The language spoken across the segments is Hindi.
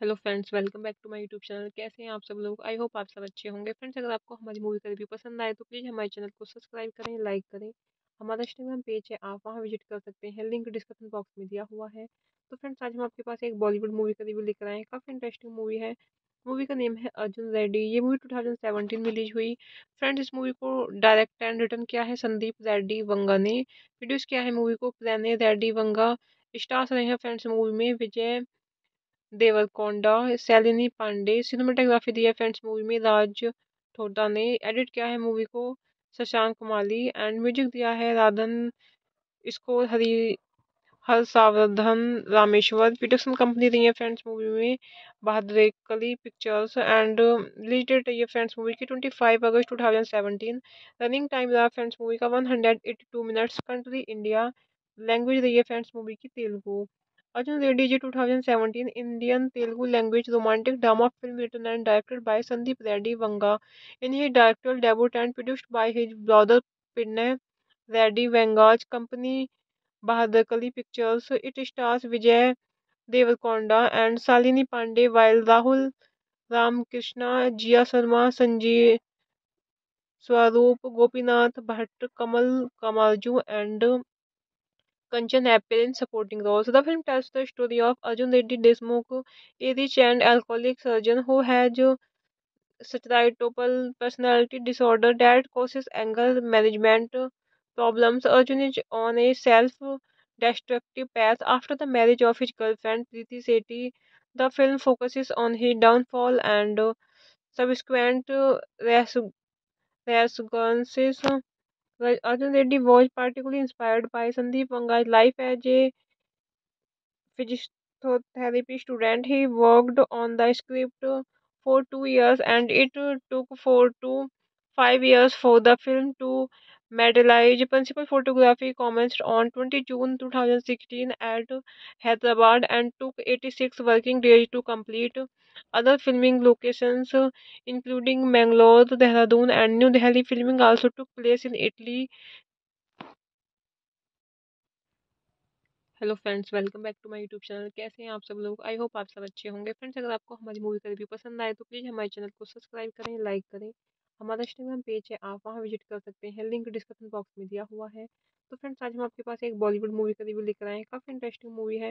Hello friends welcome back to my YouTube channel कैसे हैं आप सब लोग आई होप आप सब अच्छे होंगे फ्रेंड्स अगर आपको हमारी मूवी का रिव्यू पसंद आए तो प्लीज़ हमारे चैनल को सब्सक्राइब करें लाइक करें हमारा इंस्टाग्राम पेज है आप वहाँ विजिट कर सकते हैं लिंक डिस्क्रिप्शन बॉक्स में दिया हुआ है तो फ्रेंड्स आज हम आपके पास एक बॉलीवुड मूवी का रिव्यू लेकर आए हैं काफ़ी इंटरेस्टिंग मूवी है मूवी का नेम है अर्जुन रेड्डी ये मूवी 2017 में रिलीज हुई फ्रेंड्स इस मूवी को डायरेक्ट एंड रिटर्न किया है संदीप रेड्डी वंगा ने प्रोड्यूस किया है मूवी को प्रेने रेड्डी वंगा स्टार्स रहे हैं फ्रेंड्स मूवी में विजय देवरकोंडा सैलिनी पांडे सिनेमाटोग्राफी दी है फ्रेंड्स मूवी में राज ठोडा ने एडिट किया है मूवी को शशांक माली एंड म्यूजिक दिया है राधन इसको हरी हर सावधन रामेश्वर प्रोडक्शन कंपनी रही है फ्रेंड्स मूवी में बहादुर कली पिक्चर्स एंड रिलेटेड रही है फ्रेंड्स मूवी की ट्वेंटी फाइव अगस्त two thousand seventeen running time रहा फ्रेंड्स मूवी का one hundred eighty two minutes country India language रही है फ्रेंड्स मूवी की Telugu Arjun Reddy Ji 2017 Indian Telugu language romantic drama film written and directed by Sandeep Reddy Vanga. In his directorial debut and produced by his brother Pinay Reddy Vanga's company Bahadrakali Pictures, it stars Vijay Deverakonda and Shalini Pandey, while Rahul Ramakrishna, Jia Sharma, Sanjeev Swaroop, Gopinath Bhatt, Kamal Kamarju, and Kanchan appear in supporting roles. The film tells the story of Arjun Reddy Desmukh, a rich and alcoholic surgeon who has stereotypical personality disorder that causes anger management problems. Arjun is on a self-destructive path after the marriage of his girlfriend Preeti Sethi. The film focuses on his downfall and subsequent resurgences. Arjun Reddy was particularly inspired by Sandeep Wanga's life as a physiotherapy student. He worked on the script for two years and it took four to five years for the film to मेडलाइज principal photography commence on twenty June two thousand sixteen at Hyderabad and took eighty six working days to complete other filming locations including Mangalore Dehradun and new Delhi filming also took place in Italy hello friends welcome back to my YouTube channel कैसे हैं आप सब लोग आई होप आप सब अच्छे होंगे फ्रेंड्स अगर आपको हमारी मूवी का रिव्यू पसंद आए तो प्लीज़ हमारे चैनल को सब्सक्राइब करें लाइक करें हमारा इंस्टाग्राम पेज है आप वहाँ विजिट कर सकते हैं लिंक डिस्क्रिप्शन बॉक्स में दिया हुआ है तो फ्रेंड्स आज हम आपके पास एक बॉलीवुड मूवी का रिव्यू लेकर आए हैं काफ़ी इंटरेस्टिंग मूवी है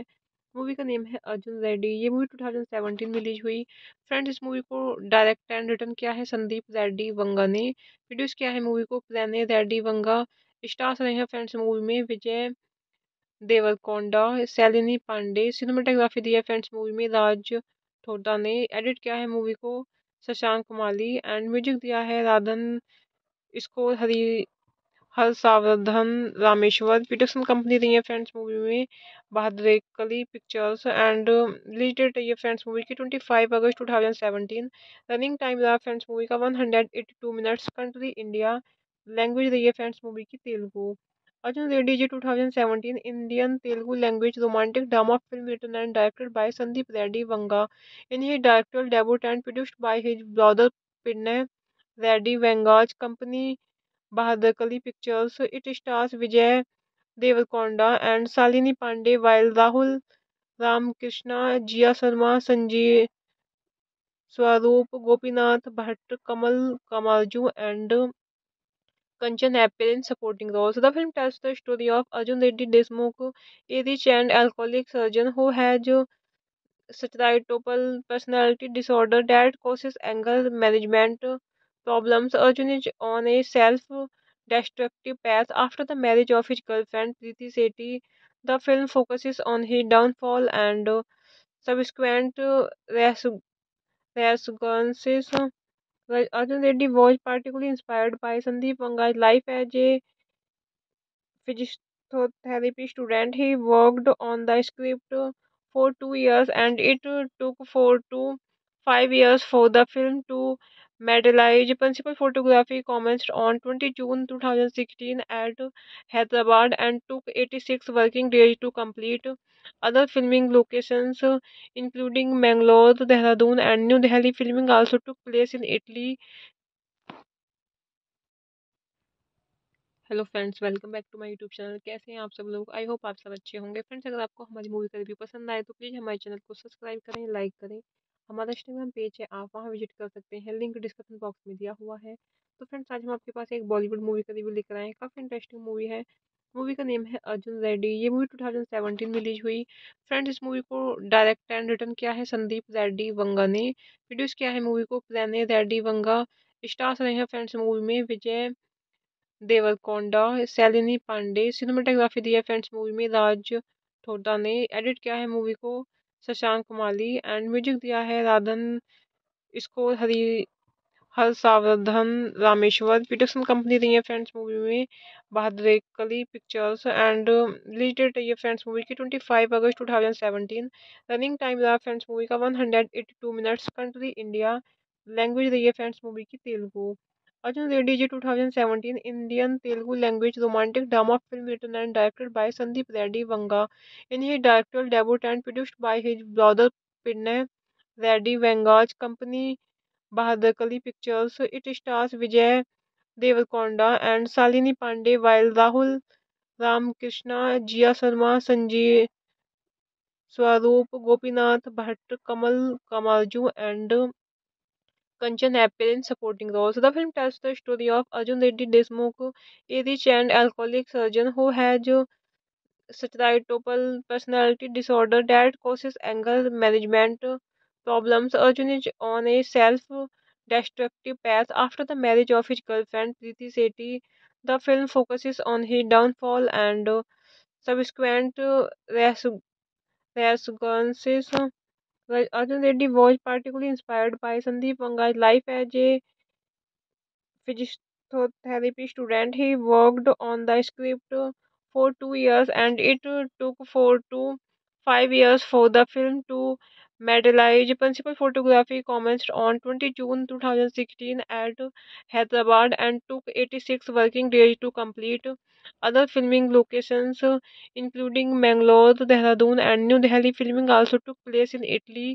मूवी का नेम है अर्जुन रेड्डी ये मूवी 2017 में रिलीज हुई फ्रेंड्स इस मूवी को डायरेक्ट एंड रिटर्न किया है संदीप रेड्डी वंगा ने प्रोड्यूस किया है मूवी को प्रेने रेड्डी वंगा स्टार्स रहे हैं फ्रेंड्स मूवी में विजय देवरकोंडा सैलिनी पांडे सिनेमाटोग्राफी दी है फ्रेंड्स मूवी में राज ठोडा ने एडिट किया है मूवी को शशांक माली एंड म्यूजिक दिया है राधन इसको हरी हर सावधन रामेश्वर प्रोडक्शन कंपनी रही है फ्रेंड्स मूवी में बहादुर कली पिक्चर्स एंड रिलेटेड रही है फ्रेंड्स मूवी की ट्वेंटी फाइव अगस्त two thousand seventeen running time रहा फ्रेंड्स मूवी का one hundred eighty two minutes country India language रही है फ्रेंड्स मूवी की Telugu Arjun Reddy 2017 Indian Telugu language romantic drama film written and directed by Sandeep Reddy Vanga. In his directorial debut and produced by his brother Pinay Reddy Vanga's company Bahadakali Pictures, it stars Vijay Deverakonda and Shalini Pandey, while Rahul Ramakrishna, Jia Sharma, Sanjeev Swaroop, Gopinath Bhatt, Kamal Kamarju, and Kanchan appear in supporting roles. The film tells the story of Arjun Reddy Desmukh, a rich and alcoholic surgeon who has stereotypical personality disorder that causes anger management problems. Arjun is on a self-destructive path after the marriage of his girlfriend Preeti Sethi. The film focuses on his downfall and subsequent resurgences. Arjun Reddy was particularly inspired by Sandeep Wanga's life as a physiotherapy student. He worked on the script for two years and it took four to five years for the film to materialize. Principal photography commenced on 20 June 2016 at Hyderabad and took 86 working days to complete. Other filming locations uh, including Mangalore, Dehradun and New Delhi filming also took place in Italy. Hello friends welcome back to my YouTube channel कैसे हैं आप सब लोग आई होप आप सब अच्छे होंगे फ्रेंड्स अगर आपको हमारी मूवी का रिव्यू पसंद आए तो प्लीज़ हमारे चैनल को सब्सक्राइब करें लाइक करें हमारा इंस्टाग्राम पेज है आप वहां विजिट कर सकते हैं लिंक डिस्क्रिप्शन बॉक्स में दिया हुआ है तो फ्रेंड्स आज हम आपके पास एक बॉलीवुड मूवी का रिव्यू लेकर आए हैं काफ़ी इंटरेस्टिंग मूवी है मूवी का नेम है अर्जुन रेड्डी ये मूवी 2017 में रिलीज हुई फ्रेंड्स इस मूवी को डायरेक्ट एंड रिटर्न किया है संदीप रेड्डी वंगा ने प्रोड्यूस किया है मूवी को प्रेने रेड्डी वंगा स्टार्स रहे हैं फ्रेंड्स मूवी में विजय देवरकोंडा सैलिनी पांडे सिनेमाटोग्राफी दी है फ्रेंड्स मूवी में राज ठोडा ने एडिट किया है मूवी को शशांक माली एंड म्यूजिक दिया है राधन इसको हरी हर सावधान रामेश्वर पीटरसन कंपनी रही है फ्रेंड्स मूवी में बहादुर कली पिक्चर्स एंड रिलेटेड डेट रही है फ्रेंड्स मूवी की ट्वेंटी फाइव अगस्त two thousand seventeen running time रहा फ्रेंड्स मूवी का one hundred eighty two minutes country India language रही है फ्रेंड्स मूवी की Telugu Arjun Reddy ji two thousand Indian Telugu language romantic drama film written and directed by Sandeep Reddy Vanga in he director debut and produced by his brother पिन्ने Reddy Vanga's company Bahadur Kali pictures. It stars Vijay Devarakonda and Salini Pandey, while Rahul Ram Krishna, Jia Sharma, Sanjay Swaroop, Gopinath Bhatt, Kamal Kamalju, and Kanchan appear in supporting roles. The film tells the story of Arjun Reddy Desmukh, a rich and alcoholic surgeon who has stereotypal personality disorder that causes anger management problems, Arjun is on a self destructive path after the marriage of his girlfriend Preeti Sethi. The film focuses on his downfall and uh, subsequent uh, resurgences. Arjun Reddy was particularly inspired by Sandeep Vanga's life as a physiotherapy student. He worked on the script for two years and it took for two five years for the film to मेडलाइज principal photography commence on twenty June two thousand sixteen at Hyderabad and took eighty six working days to complete other filming locations including Mangalore Dehradun and new Delhi filming also took place in Italy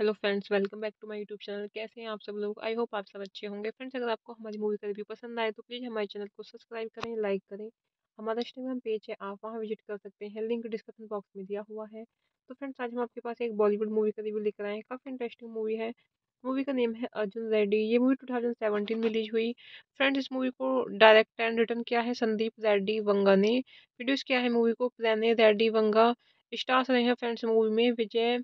hello friends welcome back to my YouTube channel कैसे हैं आप सब लोग आई होप आप सब अच्छे होंगे फ्रेंड्स अगर आपको हमारी मूवी का रिव्यू पसंद आए तो प्लीज़ हमारे चैनल को सब्सक्राइब करें लाइक करें हमारा इंस्टाग्राम पेज है आप वहाँ विजिट कर सकते हैं लिंक डिस्क्रिप्शन बॉक्स में दिया हुआ है तो फ्रेंड्स आज हम आपके पास एक बॉलीवुड मूवी का रिव्यू लेकर आए हैं काफ़ी इंटरेस्टिंग मूवी है मूवी का नेम है अर्जुन रेड्डी ये मूवी 2017 में रिलीज हुई फ्रेंड्स इस मूवी को डायरेक्ट एंड रिटर्न किया है संदीप रेड्डी वंगा ने प्रोड्यूस किया है मूवी को प्रेने रेड्डी वंगा स्टार्स रहे हैं फ्रेंड्स मूवी में विजय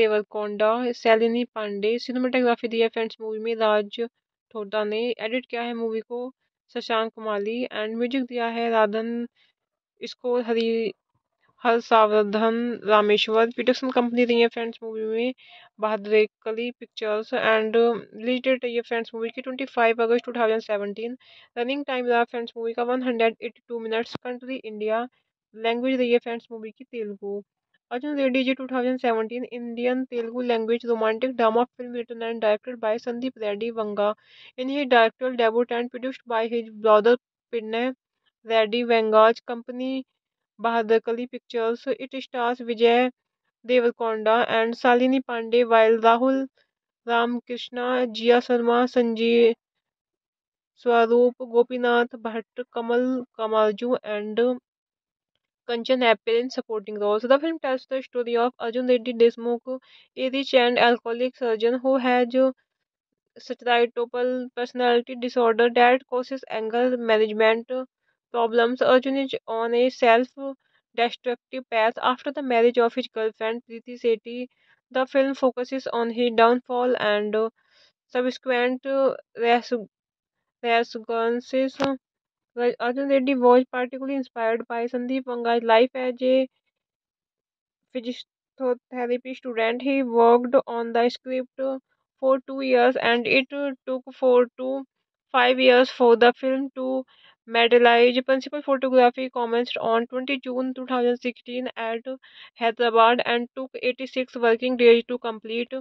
देवरकोंडा सैलिनी पांडे सिनेमाटोग्राफी दी है फ्रेंड्स मूवी में राज ठोडा ने एडिट किया है मूवी को शशांक माली एंड म्यूजिक दिया है राधन इसको हरी हर सावधन रामेश्वर प्रोडक्शन कंपनी रही है फ्रेंड्स मूवी में बहादुर कली पिक्चर्स एंड रिलेटेड रही है फ्रेंड्स मूवी की ट्वेंटी फाइव अगस्त two thousand seventeen running time रहा फ्रेंड्स मूवी का one hundred eighty two minutes country India language रही है फ्रेंड्स मूवी की Telugu Arjun Reddy Ji 2017 Indian Telugu language romantic drama film written and directed by Sandeep Reddy Vanga. In his directorial debut and produced by his brother Pinay Reddy Vanga's company Bahadrakali Pictures, it stars Vijay Deverakonda and Shalini Pandey, while Rahul Ramakrishna, Jia Sharma, Sanjeev Swaroop, Gopinath Bhatt, Kamal Kamarju, and Kanchan appear in supporting roles. The film tells the story of Arjun Reddy Desmukh, a rich and alcoholic surgeon who has stereotypical personality disorder that causes anger management problems. Arjun is on a self-destructive path after the marriage of his girlfriend Preeti Sethi. The film focuses on his downfall and subsequent resurgences. Arjun Reddy was particularly inspired by Sandeep Wanga's life as a physiotherapy student. He worked on the script for two years and it took four to five years for the film to materialize. Principal photography commenced on 20 June 2016 at Hyderabad and took 86 working days to complete.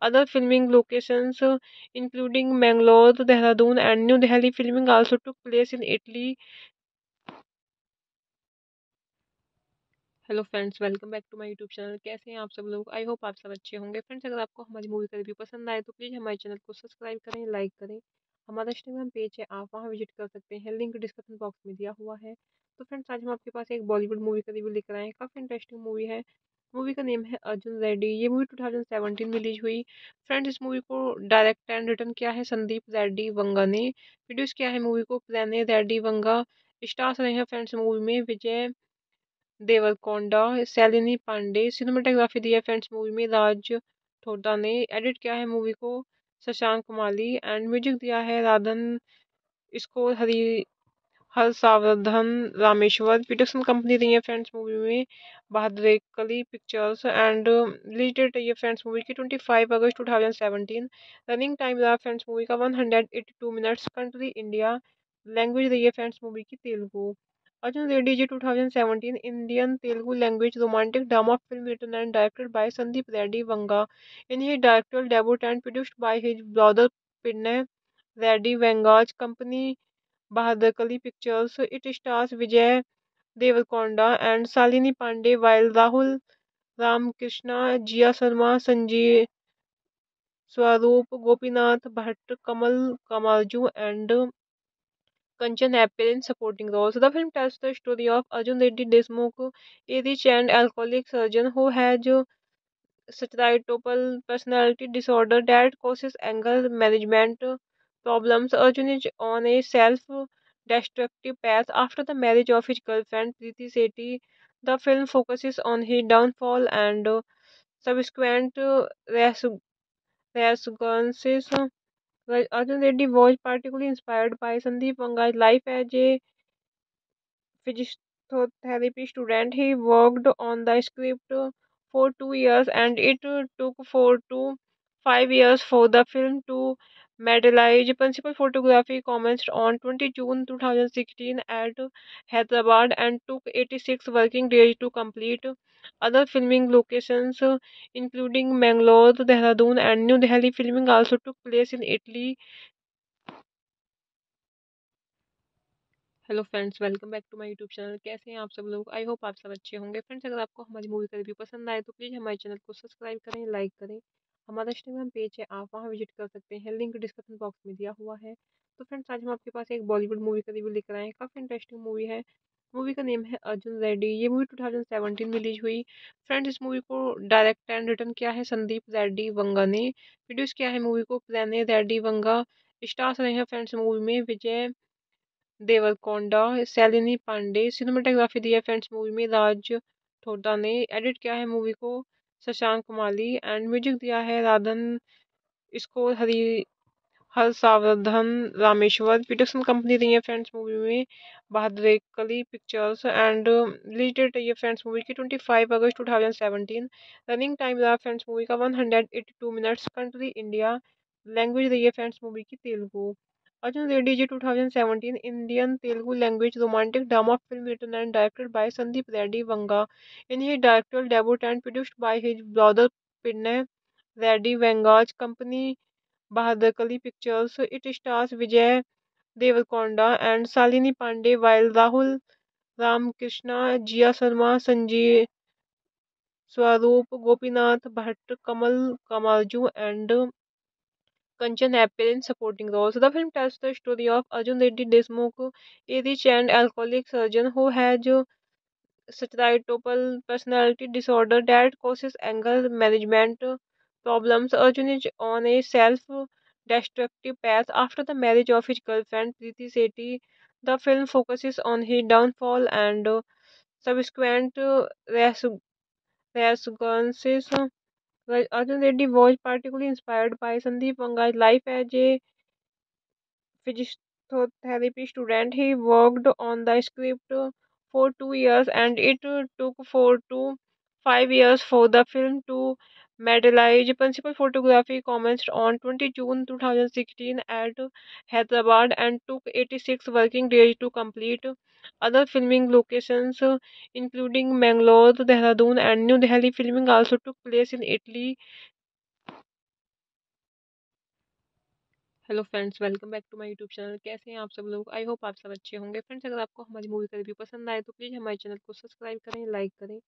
Other filming locations uh, including Mangalore, Dehradun and New Delhi filming also took place in Italy. Hello friends welcome back to my YouTube channel कैसे हैं आप सब लोग आई होप आप सब अच्छे होंगे फ्रेंड्स अगर आपको हमारी मूवी का रिव्यू पसंद आए तो प्लीज़ हमारे चैनल को सब्सक्राइब करें लाइक करें हमारा इंस्टाग्राम पेज है आप वहां विजिट कर सकते हैं लिंक डिस्क्रिप्शन बॉक्स में दिया हुआ है तो फ्रेंड्स आज हम आपके पास एक बॉलीवुड मूवी का रिव्यू लेकर आए हैं काफ़ी इंटरेस्टिंग मूवी है मूवी का नेम है अर्जुन रेड्डी ये मूवी 2017 में रिलीज हुई फ्रेंड्स इस मूवी को डायरेक्ट एंड रिटर्न किया है संदीप रेड्डी वंगा ने प्रोड्यूस किया है मूवी को प्रेने रेड्डी वंगा स्टार्स रहे हैं फ्रेंड्स मूवी में विजय देवरकोंडा सैलिनी पांडे सिनेमाटोग्राफी दी है फ्रेंड्स मूवी में राज ठोडा ने एडिट किया है मूवी को शशांक माली एंड म्यूजिक दिया है राधन इसको हरी हर सावधान रामेश्वर पीटरसन कंपनी रही है फ्रेंड्स मूवी में बहादुर कली पिक्चर्स एंड रिलेटेड डेट रही है फ्रेंड्स मूवी की ट्वेंटी फाइव अगस्त two thousand seventeen running time रहा फ्रेंड्स मूवी का one hundred eighty two minutes country India language रही है फ्रेंड्स मूवी की Telugu Arjun Reddy ji two thousand Indian Telugu language romantic drama film written and directed by Sandeep Reddy Vanga in he director debut and produced by his brother पिन्ने Reddy Vanga's company Bahadur Kali pictures. It stars Vijay Devarakonda and Salini Pandey, while Rahul Ram Krishna, Jia Sharma, Sanjay Swaroop, Gopinath Bhatt, Kamal Kamalju, and Kanchan appear in supporting roles. The film tells the story of Arjun Reddy Desmukh, a rich and alcoholic surgeon who has stereotypal personality disorder that causes anger management problems, Arjun is on a self destructive path after the marriage of his girlfriend Preeti Sethi. The film focuses on his downfall and uh, subsequent uh, resurgences. Arjun Reddy was particularly inspired by Sandeep Vanga's life as a physiotherapy student. He worked on the script for two years and it took for two five years for the film to मेडलाइज principal photography commence on twenty June two thousand sixteen at Hyderabad and took eighty six working days to complete other filming locations including Mangalore Dehradun and new Delhi filming also took place in Italy hello friends welcome back to my YouTube channel कैसे हैं आप सब लोग आई होप आप सब अच्छे होंगे फ्रेंड्स अगर आपको हमारी मूवी का रिव्यू पसंद आए तो प्लीज़ हमारे चैनल को सब्सक्राइब करें लाइक करें हमारा इंस्टाग्राम पेज है आप वहाँ विजिट कर सकते हैं लिंक डिस्क्रिप्शन बॉक्स में दिया हुआ है तो फ्रेंड्स आज हम आपके पास एक बॉलीवुड मूवी का रिव्यू लेकर आए हैं काफ़ी इंटरेस्टिंग मूवी है मूवी का नेम है अर्जुन रेड्डी ये मूवी 2017 में रिलीज हुई फ्रेंड्स इस मूवी को डायरेक्ट एंड रिटर्न किया है संदीप रेड्डी वंगा ने प्रोड्यूस किया है मूवी को प्रेने रेड्डी वंगा स्टार्स रहे हैं फ्रेंड्स मूवी में विजय देवरकोंडा सैलिनी पांडे सिनेमाटोग्राफी दी है फ्रेंड्स मूवी में राज ठोडा ने एडिट किया है मूवी को शशांक माली एंड म्यूजिक दिया है राधन इसको हरी हर सावधन रामेश्वर प्रोडक्शन कंपनी रही है फ्रेंड्स मूवी में बहादुर कली पिक्चर्स एंड रिलेटेड रही है फ्रेंड्स मूवी की ट्वेंटी फाइव अगस्त two thousand seventeen running time रहा फ्रेंड्स मूवी का one hundred eighty two minutes country India language रही है फ्रेंड्स मूवी की Telugu Arjun Reddy Ji 2017 Indian Telugu language romantic drama film written and directed by Sandeep Reddy Vanga. In his directorial debut and produced by his brother Pinay Reddy Vanga's company Bahadakali Pictures, it stars Vijay Deverakonda and Shalini Pandey, while Rahul Ramakrishna, Jia Sharma, Sanjeev Swaroop, Gopinath Bhatt, Kamal Kamarju, and Kanchan appear in supporting roles. The film tells the story of Arjun Reddy Desmukh, a rich and alcoholic surgeon who has stereotypical personality disorder that causes anger management problems. Arjun is on a self-destructive path after the marriage of his girlfriend Preeti Sethi. The film focuses on his downfall and subsequent resurgences. Arjun Reddy was particularly inspired by Sandeep Wanga's life as a physiotherapy student. He worked on the script for two years and it took four to five years for the film to materialize. Principal photography commenced on 20 June 2016 at Hyderabad and took 86 working days to complete. Other filming locations uh, including Mangalore, Dehradun and New Delhi filming also took place in Italy. Hello friends welcome back to my YouTube channel कैसे हैं आप सब लोग आई होप आप सब अच्छे होंगे फ्रेंड्स अगर आपको हमारी मूवी का रिव्यू पसंद आए तो प्लीज़ हमारे चैनल को सब्सक्राइब करें लाइक करें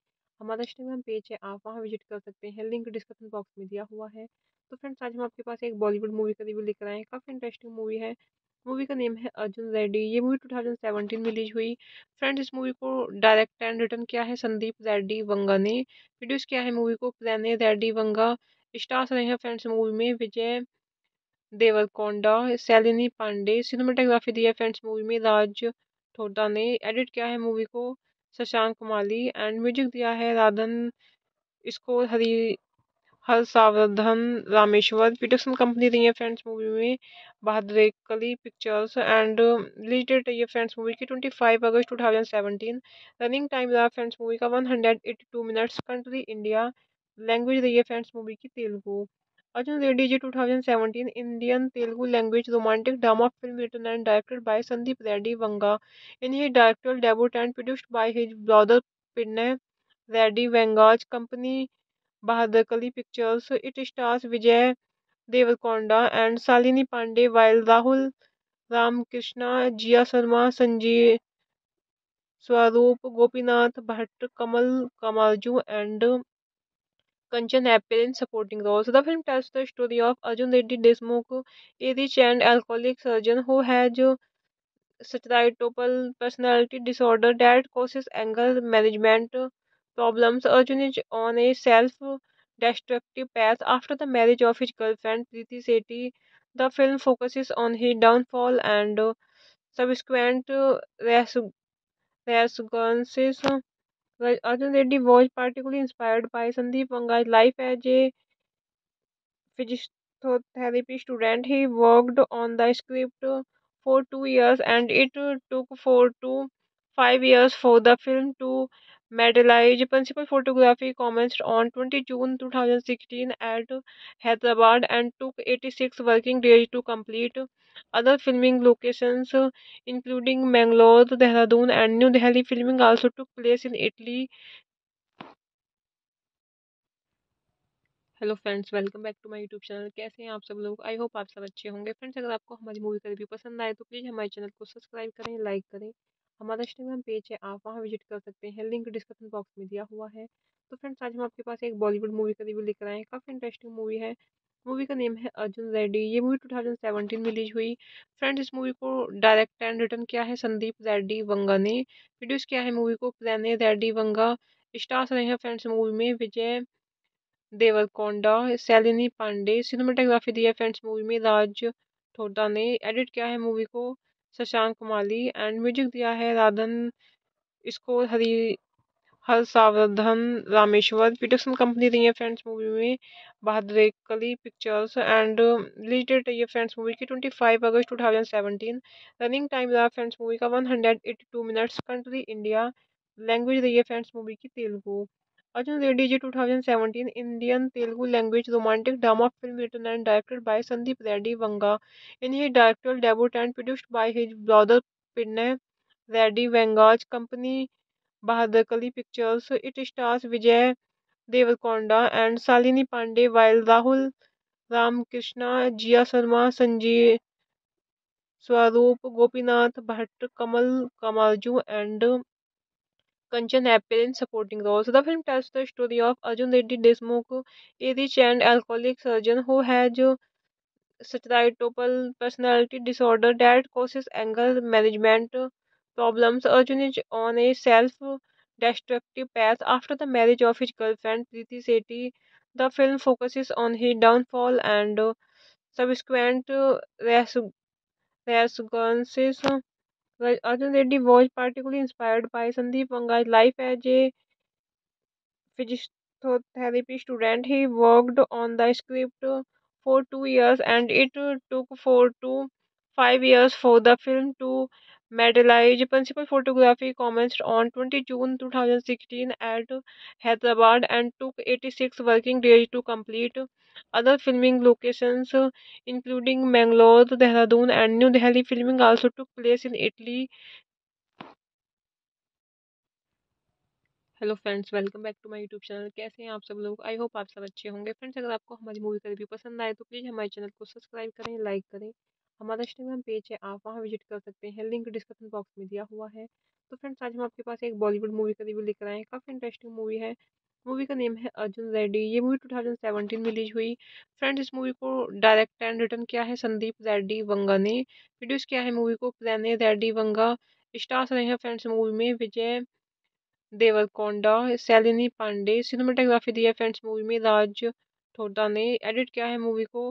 हमारा इंस्टाग्राम पेज है आप वहां विजिट कर सकते हैं लिंक डिस्क्रिप्शन बॉक्स में दिया हुआ है तो फ्रेंड्स आज हम आपके पास एक बॉलीवुड मूवी का रिव्यू लेकर आए हैं काफ़ी इंटरेस्टिंग मूवी है मूवी का नेम है अर्जुन रेड्डी ये मूवी 2017 में रिलीज हुई फ्रेंड्स इस मूवी को डायरेक्ट एंड रिटर्न किया है संदीप रेड्डी वंगा ने प्रोड्यूस किया है मूवी को प्रेने रेड्डी वंगा स्टार्स रहे हैं फ्रेंड्स मूवी में विजय देवरकोंडा सैलिनी पांडे सिनेमाटोग्राफी दी है फ्रेंड्स मूवी में राज ठोडा ने एडिट किया है मूवी को शशांक माली एंड म्यूजिक दिया है राधन इसको हरी हर सावधान रामेश्वर पीटरसन कंपनी रही है फ्रेंड्स मूवी में बहादुर कली पिक्चर्स एंड रिलेटेड डेट रही है फ्रेंड्स मूवी की ट्वेंटी फाइव अगस्त two thousand seventeen running time रहा फ्रेंड्स मूवी का one hundred eighty two minutes country India language रही है फ्रेंड्स मूवी की Telugu Arjun Reddy ji two thousand Indian Telugu language romantic drama film written and directed by Sandeep Reddy Vanga in he director debut and produced by his brother पिन्ने Reddy Vanga's company Bahadur Kali Pictures. It stars Vijay Devarakonda and Salini Pandey, while Rahul Ram Krishna, Jia Sharma, Sanjay Swaroop, Gopinath Bhatt, Kamal Kamalju, and Kanchan appear in supporting roles. The film tells the story of Arjun Reddy Desmukh, a rich and alcoholic surgeon who has stereotypal personality disorder that causes anger management problems, Arjun is on a self destructive path after the marriage of his girlfriend Preeti Sethi. The film focuses on his downfall and uh, subsequent uh, resurgences. Arjun Reddy was particularly inspired by Sandeep Vanga's life as a physiotherapy student. He worked on the script for two years and it took four to five years for the film to मेडलाइज principal photography commence on twenty June two thousand sixteen at Hyderabad and took eighty six working days to complete other filming locations including Mangalore Dehradun and new Delhi filming also took place in Italy hello friends welcome back to my YouTube channel कैसे हैं आप सब लोग आई होप आप सब अच्छे होंगे फ्रेंड्स अगर आपको हमारी मूवी का रिव्यू पसंद आए तो प्लीज़ हमारे चैनल को सब्सक्राइब करें लाइक करें हमारा इंस्टाग्राम पेज है आप वहाँ विजिट कर सकते हैं लिंक डिस्क्रिप्शन बॉक्स में दिया हुआ है तो फ्रेंड्स आज हम आपके पास एक बॉलीवुड मूवी का रिव्यू लेकर आए हैं काफ़ी इंटरेस्टिंग मूवी है मूवी का नेम है अर्जुन रेड्डी ये मूवी 2017 में रिलीज हुई फ्रेंड्स इस मूवी को डायरेक्ट एंड रिटर्न किया है संदीप रेड्डी वंगा ने प्रोड्यूस किया है मूवी को प्रेने रेड्डी वंगा स्टार्स रहे हैं फ्रेंड्स मूवी में विजय देवरकोंडा सैलिनी पांडे सिनेमाटोग्राफी दी है फ्रेंड्स मूवी में राज ठोडा ने एडिट किया है मूवी को शशांक माली एंड म्यूजिक दिया है राधन इसको हरी हर सावधन रामेश्वर प्रोडक्शन कंपनी रही है फ्रेंड्स मूवी में Bahadur Kali pictures and related ये फ्रेंड्स मूवी की ट्वेंटी फाइव अगस्त two thousand seventeen running time रहा फ्रेंड्स मूवी का one hundred eighty two minutes country India language रही है फ्रेंड्स मूवी की Telugu Arjun Reddy Ji 2017 Indian Telugu language romantic drama film written and directed by Sandeep Reddy Vanga. In his directorial debut and produced by his brother Pinay Reddy Vanga's company Bahadakali Pictures, it stars Vijay Devkonda and Salini Pandey while Rahul Ramakrishna, Jia Sharma, Sanjeev Swaroop, Gopinath Bhatt, Kamal Kamarju and Kanchan Apple in supporting roles the film tells the story of Arjun Reddy Deshmukh AD चैंड alcoholic surgeon who है जो सचराइटोपल personality disorder that causes anger management problems Arjun is on a self destructive path after the marriage of his girlfriend Preeti Shetty the film focuses on he downfall and subsequent race resurgence Arjun Reddy was particularly inspired by Sandeep Wanga's life as a physiotherapy student. He worked on the script for two years and it took four to five years for the film to materialize. Principal photography commenced on 20 June 2016 at Hyderabad and took 86 working days to complete. Other filming locations uh, including Mangalore, Dehradun and New Delhi filming also took place in Italy. Hello friends welcome back to my YouTube channel कैसे हैं आप सब लोग आई होप आप सब अच्छे होंगे फ्रेंड्स अगर आपको हमारी मूवी का रिव्यू पसंद आए तो प्लीज़ हमारे चैनल को सब्सक्राइब करें लाइक करें हमारा इंस्टाग्राम पेज है आप वहां विजिट कर सकते हैं लिंक डिस्क्रिप्शन बॉक्स में दिया हुआ है तो फ्रेंड्स आज हम आपके पास एक बॉलीवुड मूवी का रिव्यू लेकर आए हैं काफ़ी इंटरेस्टिंग मूवी है मूवी का नेम है अर्जुन रेड्डी ये मूवी 2017 में रिलीज हुई फ्रेंड्स इस मूवी को डायरेक्ट एंड रिटर्न किया है संदीप रेड्डी वंगा ने प्रोड्यूस किया है मूवी को प्रेने रेड्डी वंगा स्टार्स रहे हैं फ्रेंड्स मूवी में विजय देवरकोंडा सैलिनी पांडे सिनेमाटोग्राफी दी है फ्रेंड्स मूवी में राज ठोडा ने एडिट किया है मूवी को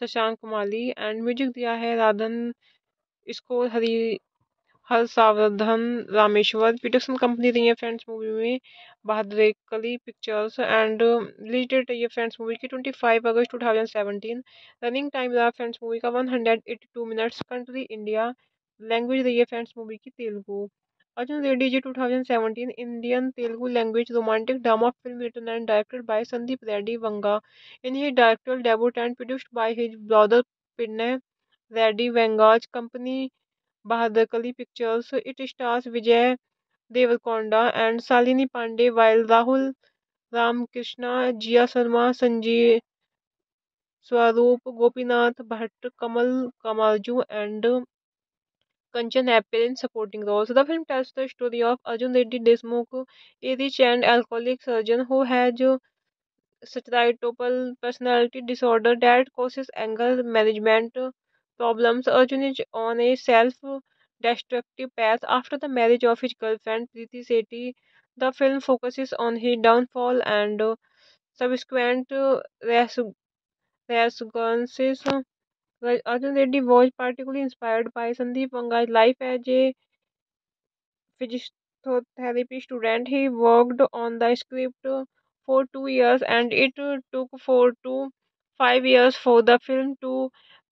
शशांक माली एंड म्यूजिक दिया है राधन इसको हरी हर सावधान रामेश्वर पीटरसन कंपनी रही है फ्रेंड्स मूवी में बहादुर कली पिक्चर्स एंड रिलेटेड डेट रही है फ्रेंड्स मूवी की 25 अगस्त 2017 रनिंग टाइम रहा फ्रेंड्स मूवी का 182 मिनट्स कंट्री इंडिया लैंग्वेज रही है फ्रेंड्स मूवी की Telugu Arjun Reddy ji two thousand Indian Telugu language romantic drama film written and directed by Sandeep Reddy Vanga in he director debut and produced by his brother पिन्ने Reddy Vanga's company Bahadur Kali pictures. It stars Vijay Devarakonda and Salini Pandey, while Rahul Ram Krishna, Jia Sharma, Sanjay Swaroop, Gopinath Bhatt, Kamal Kamalju, and Kanchan appear in supporting roles. The film tells the story of Arjun Reddy Desmukh, a rich and alcoholic surgeon who has societal personality disorder that causes anger management problems, Arjun is on a self destructive path after the marriage of his girlfriend Preeti Sethi. The film focuses on his downfall and uh, subsequent uh, resurgences. Arjun Reddy was particularly inspired by Sandeep Vanga's life as a physiotherapy student. He worked on the script for two years and it took four to five years for the film to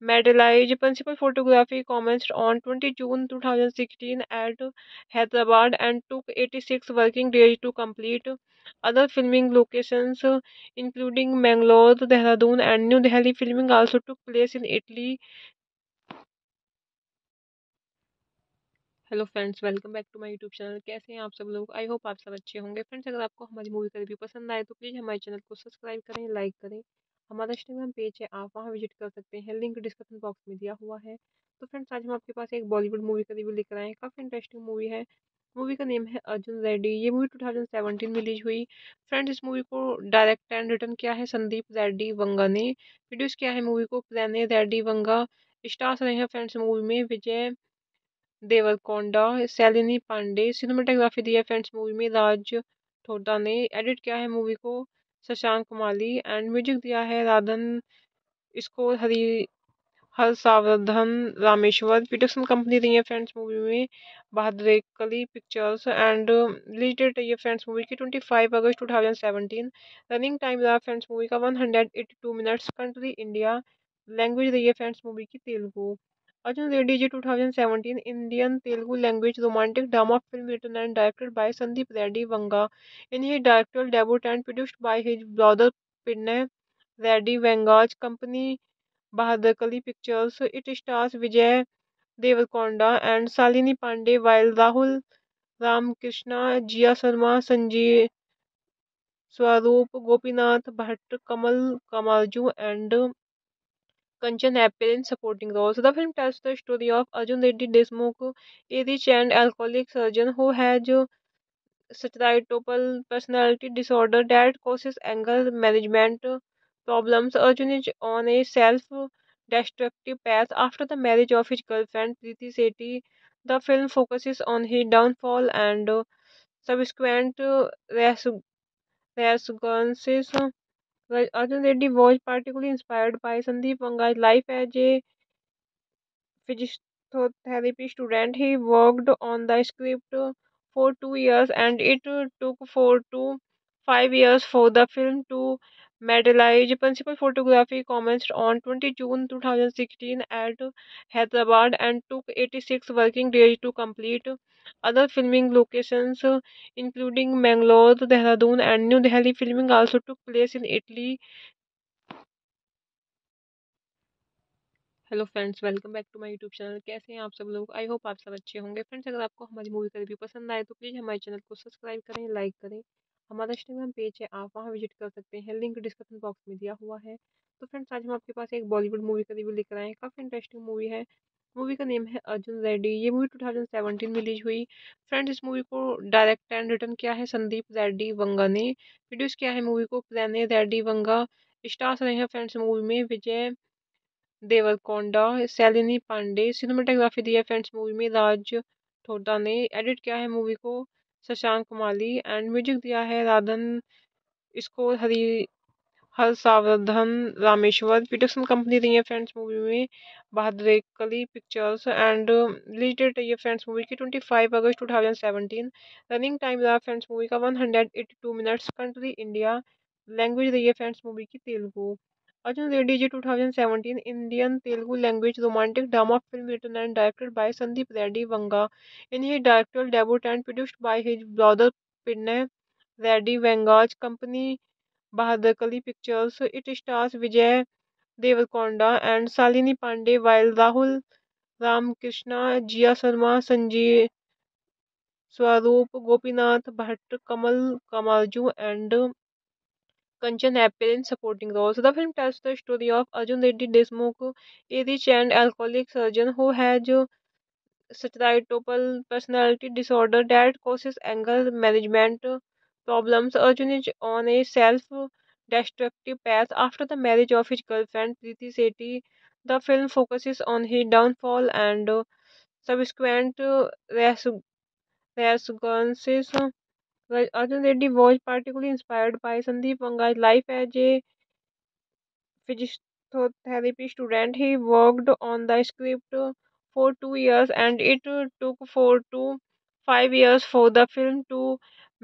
मेडलाइज principal photography commence on twenty June two thousand sixteen at Hyderabad and took eighty six working days to complete other filming locations including Mangalore Dehradun and new Delhi filming also took place in Italy hello friends welcome back to my YouTube channel कैसे हैं आप सब लोग आई होप आप सब अच्छे होंगे फ्रेंड्स अगर आपको हमारी मूवी का रिव्यू पसंद आए तो प्लीज़ हमारे चैनल को सब्सक्राइब करें लाइक करें हमारा इंस्टाग्राम पेज है आप वहाँ विजिट कर सकते हैं लिंक डिस्क्रिप्शन बॉक्स में दिया हुआ है तो फ्रेंड्स आज हम आपके पास एक बॉलीवुड मूवी का रिव्यू लेकर आए हैं काफ़ी इंटरेस्टिंग मूवी है मूवी का नेम है अर्जुन रेड्डी ये मूवी 2017 में रिलीज हुई फ्रेंड्स इस मूवी को डायरेक्ट एंड रिटर्न किया है संदीप रेड्डी वंगा ने प्रोड्यूस किया है मूवी को प्रेने रेड्डी वंगा स्टार्स रहे हैं फ्रेंड्स मूवी में विजय देवरकोंडा सैलिनी पांडे सिनेमाटोग्राफी दी है फ्रेंड्स मूवी में राज ठोडा ने एडिट किया है मूवी को शशांक माली एंड म्यूजिक दिया है राधन इसको हरी हर सावधन रामेश्वर प्रोडक्शन कंपनी रही है फ्रेंड्स मूवी में बहादुर कली पिक्चर्स एंड रिलेटेड रही है फ्रेंड्स मूवी की ट्वेंटी फाइव अगस्त two thousand seventeen running time रहा फ्रेंड्स मूवी का one hundred eighty two minutes country India language रही है फ्रेंड्स मूवी की Telugu Arjun Reddy ji 2017 Indian Telugu language romantic drama film written and directed by Sandeep Reddy Vanga. In his directorial debut and produced by his brother Pinay Reddy Vanga's company Bahadrakali Pictures, it stars Vijay Deverakonda and Shalini Pandey, while Rahul Ramakrishna, Jia Sharma, Sanjeev Swaroop, Gopinath Bhatt, Kamal Kamarju, and Kanchan appear in supporting roles. The film tells the story of Arjun Reddy Desmukh, a rich and alcoholic surgeon who has stereotypical personality disorder that causes anger management problems. Arjun is on a self-destructive path after the marriage of his girlfriend Preeti Sethi. The film focuses on his downfall and subsequent resurgences. Arjun Reddy was particularly inspired by Sandeep Wanga's life as a physiotherapy student. He worked on the script for two years and it took four to five years for the film to materialize. Principal photography commenced on 20 June 2016 at Hyderabad and took 86 working days to complete. Other filming locations uh, including Mangalore, Dehradun and New Delhi filming also took place in Italy. Hello friends welcome back to my YouTube channel कैसे हैं आप सब लोग आई होप आप सब अच्छे होंगे फ्रेंड्स अगर आपको हमारी मूवी का रिव्यू पसंद आए तो प्लीज़ हमारे चैनल को सब्सक्राइब करें लाइक करें हमारा इंस्टाग्राम पेज है आप वहां विजिट कर सकते हैं लिंक डिस्क्रिप्शन बॉक्स में दिया हुआ है तो फ्रेंड्स आज हम आपके पास एक बॉलीवुड मूवी का रिव्यू लेकर आए हैं काफ़ी इंटरेस्टिंग मूवी है मूवी का नेम है अर्जुन रेड्डी ये मूवी 2017 में रिलीज हुई फ्रेंड्स इस मूवी को डायरेक्ट एंड रिटर्न किया है संदीप रेड्डी वंगा ने प्रोड्यूस किया है मूवी को प्रेने रेड्डी वंगा स्टार्स रहे हैं फ्रेंड्स मूवी में विजय देवरकोंडा सैलिनी पांडे सिनेमाटोग्राफी दी है फ्रेंड्स मूवी में राज ठोडा ने एडिट किया है मूवी को शशांक माली एंड म्यूजिक दिया है राधन इसको हरी हर सावधान रामेश्वर पीटरसन कंपनी रही है फ्रेंड्स मूवी में बहादुर कली पिक्चर्स एंड रिलेटेड डेट रही है फ्रेंड्स मूवी की twenty five August two thousand seventeen running time रहा फ्रेंड्स मूवी का one hundred eighty two minutes country India language रही है फ्रेंड्स मूवी की Telugu Arjun Reddy ji two thousand Indian Telugu language romantic drama film written and directed by Sandeep Reddy Vanga in he director debut and produced by his brother पिन्ने Reddy Vanga's company Bahadur Kali pictures. It stars Vijay Devarakonda and Salini Pandey, while Rahul Ram Krishna, Jia Sharma, Sanjay Swaroop, Gopinath Bhatt, Kamal Kamalju, and Kanchan appear in supporting roles. The film tells the story of Arjun Reddy Desmukh, a rich and alcoholic surgeon who has stereotypal personality disorder that causes anger management problems, Arjun is on a self destructive path after the marriage of his girlfriend Preeti Sethi. The film focuses on his downfall and uh, subsequent uh, resurgences. Arjun Reddy was particularly inspired by Sandeep Vanga's life as a physiotherapy student. He worked on the script for two years and it took four to five years for the film to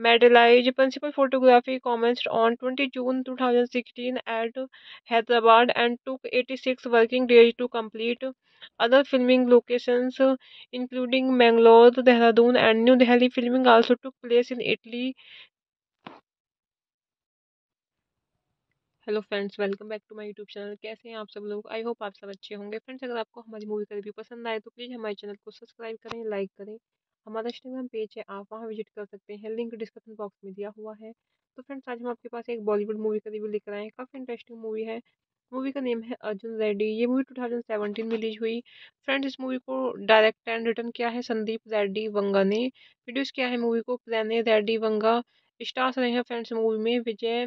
मेडलाइज principal photography commenced on twenty June two thousand sixteen at Hyderabad and took eighty six working days to complete other filming locations including Mangalore Dehradun and new Delhi filming also took place in Italy hello friends welcome back to my YouTube channel कैसे हैं आप सब लोग आई होप आप सब अच्छे होंगे फ्रेंड्स अगर आपको हमारी मूवी का रिव्यू पसंद आए तो प्लीज़ हमारे चैनल को सब्सक्राइब करें लाइक करें हमारा इंस्टाग्राम पेज है आप वहाँ विजिट कर सकते हैं लिंक डिस्क्रिप्शन बॉक्स में दिया हुआ है तो फ्रेंड्स आज हम आपके पास एक बॉलीवुड मूवी का रिव्यू लेकर आए हैं काफ़ी इंटरेस्टिंग मूवी है मूवी का नेम है अर्जुन रेड्डी ये मूवी 2017 में रिलीज हुई फ्रेंड्स इस मूवी को डायरेक्ट एंड रिटर्न किया है संदीप रेड्डी वंगा ने प्रोड्यूस किया है मूवी को प्रेने रेड्डी वंगा स्टार्स रहे हैं फ्रेंड्स मूवी में विजय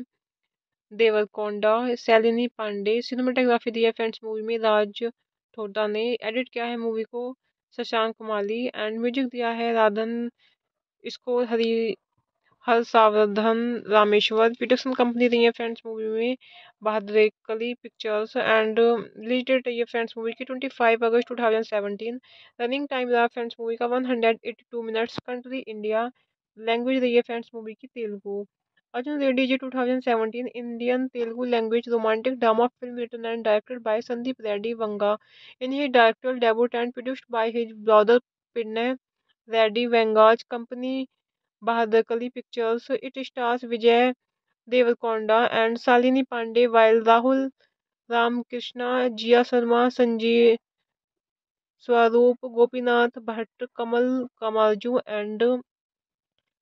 देवरकोंडा सैलिनी पांडे सिनेमाटोग्राफी दी है फ्रेंड्स मूवी में राज ठोडा ने एडिट किया है मूवी को शशांक माली एंड म्यूजिक दिया है राधन इसको हरी हर सावधन रामेश्वर पीटरसन कंपनी रही है फ्रेंड्स मूवी में बहादुर कली पिक्चर्स एंड रिलेटेड रही है फ्रेंड्स मूवी की twenty five August two thousand seventeen running time रहा फ्रेंड्स मूवी का one hundred eighty two minutes country India language रही है फ्रेंड्स मूवी की Telugu Arjun Reddy Ji 2017 Indian Telugu language romantic drama film written and directed by Sandeep Reddy Vanga. In his directorial debut and produced by his brother Pinay Reddy Vanga's company Bahadakali Pictures, it stars Vijay Devkonda and Salini Pandey while Rahul Ramkrishna, Jia Sharma, Sanjeev Swaroop, Gopinath Bhatt, Kamal Kamarju and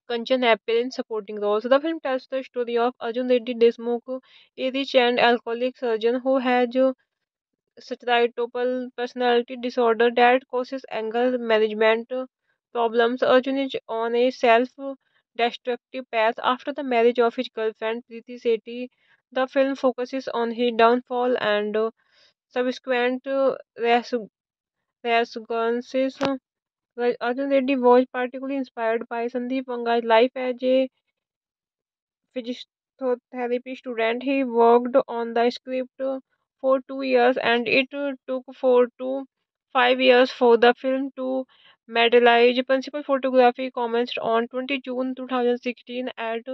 Kanchan appear in supporting roles. The film tells the story of Arjun Reddy Desmukh, a rich and alcoholic surgeon who has stereotypical personality disorder that causes anger management problems. Arjun is on a self-destructive path after the marriage of his girlfriend Preeti Sethi. The film focuses on his downfall and subsequent resurgences. Arjun Reddy was particularly inspired by Sandeep Wanga's life as a physiotherapy student. He worked on the script for two years and it took four to five years for the film to materialize. Principal photography commenced on 20 June 2016 at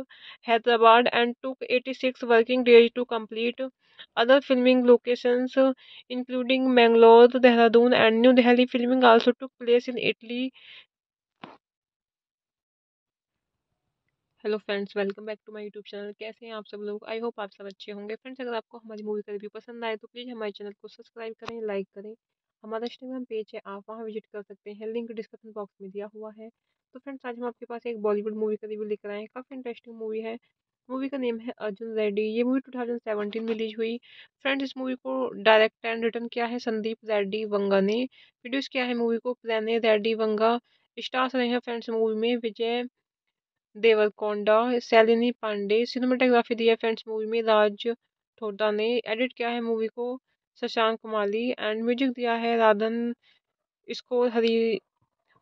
Hyderabad and took 86 working days to complete. Other filming locations, uh, including Mangalore, Dehradun, and New Delhi, filming also took place in Italy. Hello friends welcome back to my YouTube channel कैसे हैं आप सब लोग आई होप आप सब अच्छे होंगे फ्रेंड्स अगर आपको हमारी मूवी का रिव्यू पसंद आए तो प्लीज़ हमारे चैनल को सब्सक्राइब करें लाइक करें हमारा इंस्टाग्राम पेज है आप वहां विजिट कर सकते हैं लिंक डिस्क्रिप्शन बॉक्स में दिया हुआ है तो फ्रेंड्स आज हम आपके पास एक बॉलीवुड मूवी का रिव्यू लेकर आए हैं काफ़ी इंटरेस्टिंग मूवी है मूवी का नेम है अर्जुन रेड्डी ये मूवी 2017 में रिलीज हुई फ्रेंड्स इस मूवी को डायरेक्ट एंड रिटर्न किया है संदीप रेड्डी वंगा ने प्रोड्यूस किया है मूवी को प्रेने रेड्डी वंगा स्टार्स रहे हैं फ्रेंड्स मूवी में विजय देवरकोंडा सैलिनी पांडे सिनेमाटोग्राफी दी है फ्रेंड्स मूवी में राज ठोडा ने एडिट किया है मूवी को शशांक माली एंड म्यूजिक दिया है राधन इसको हरी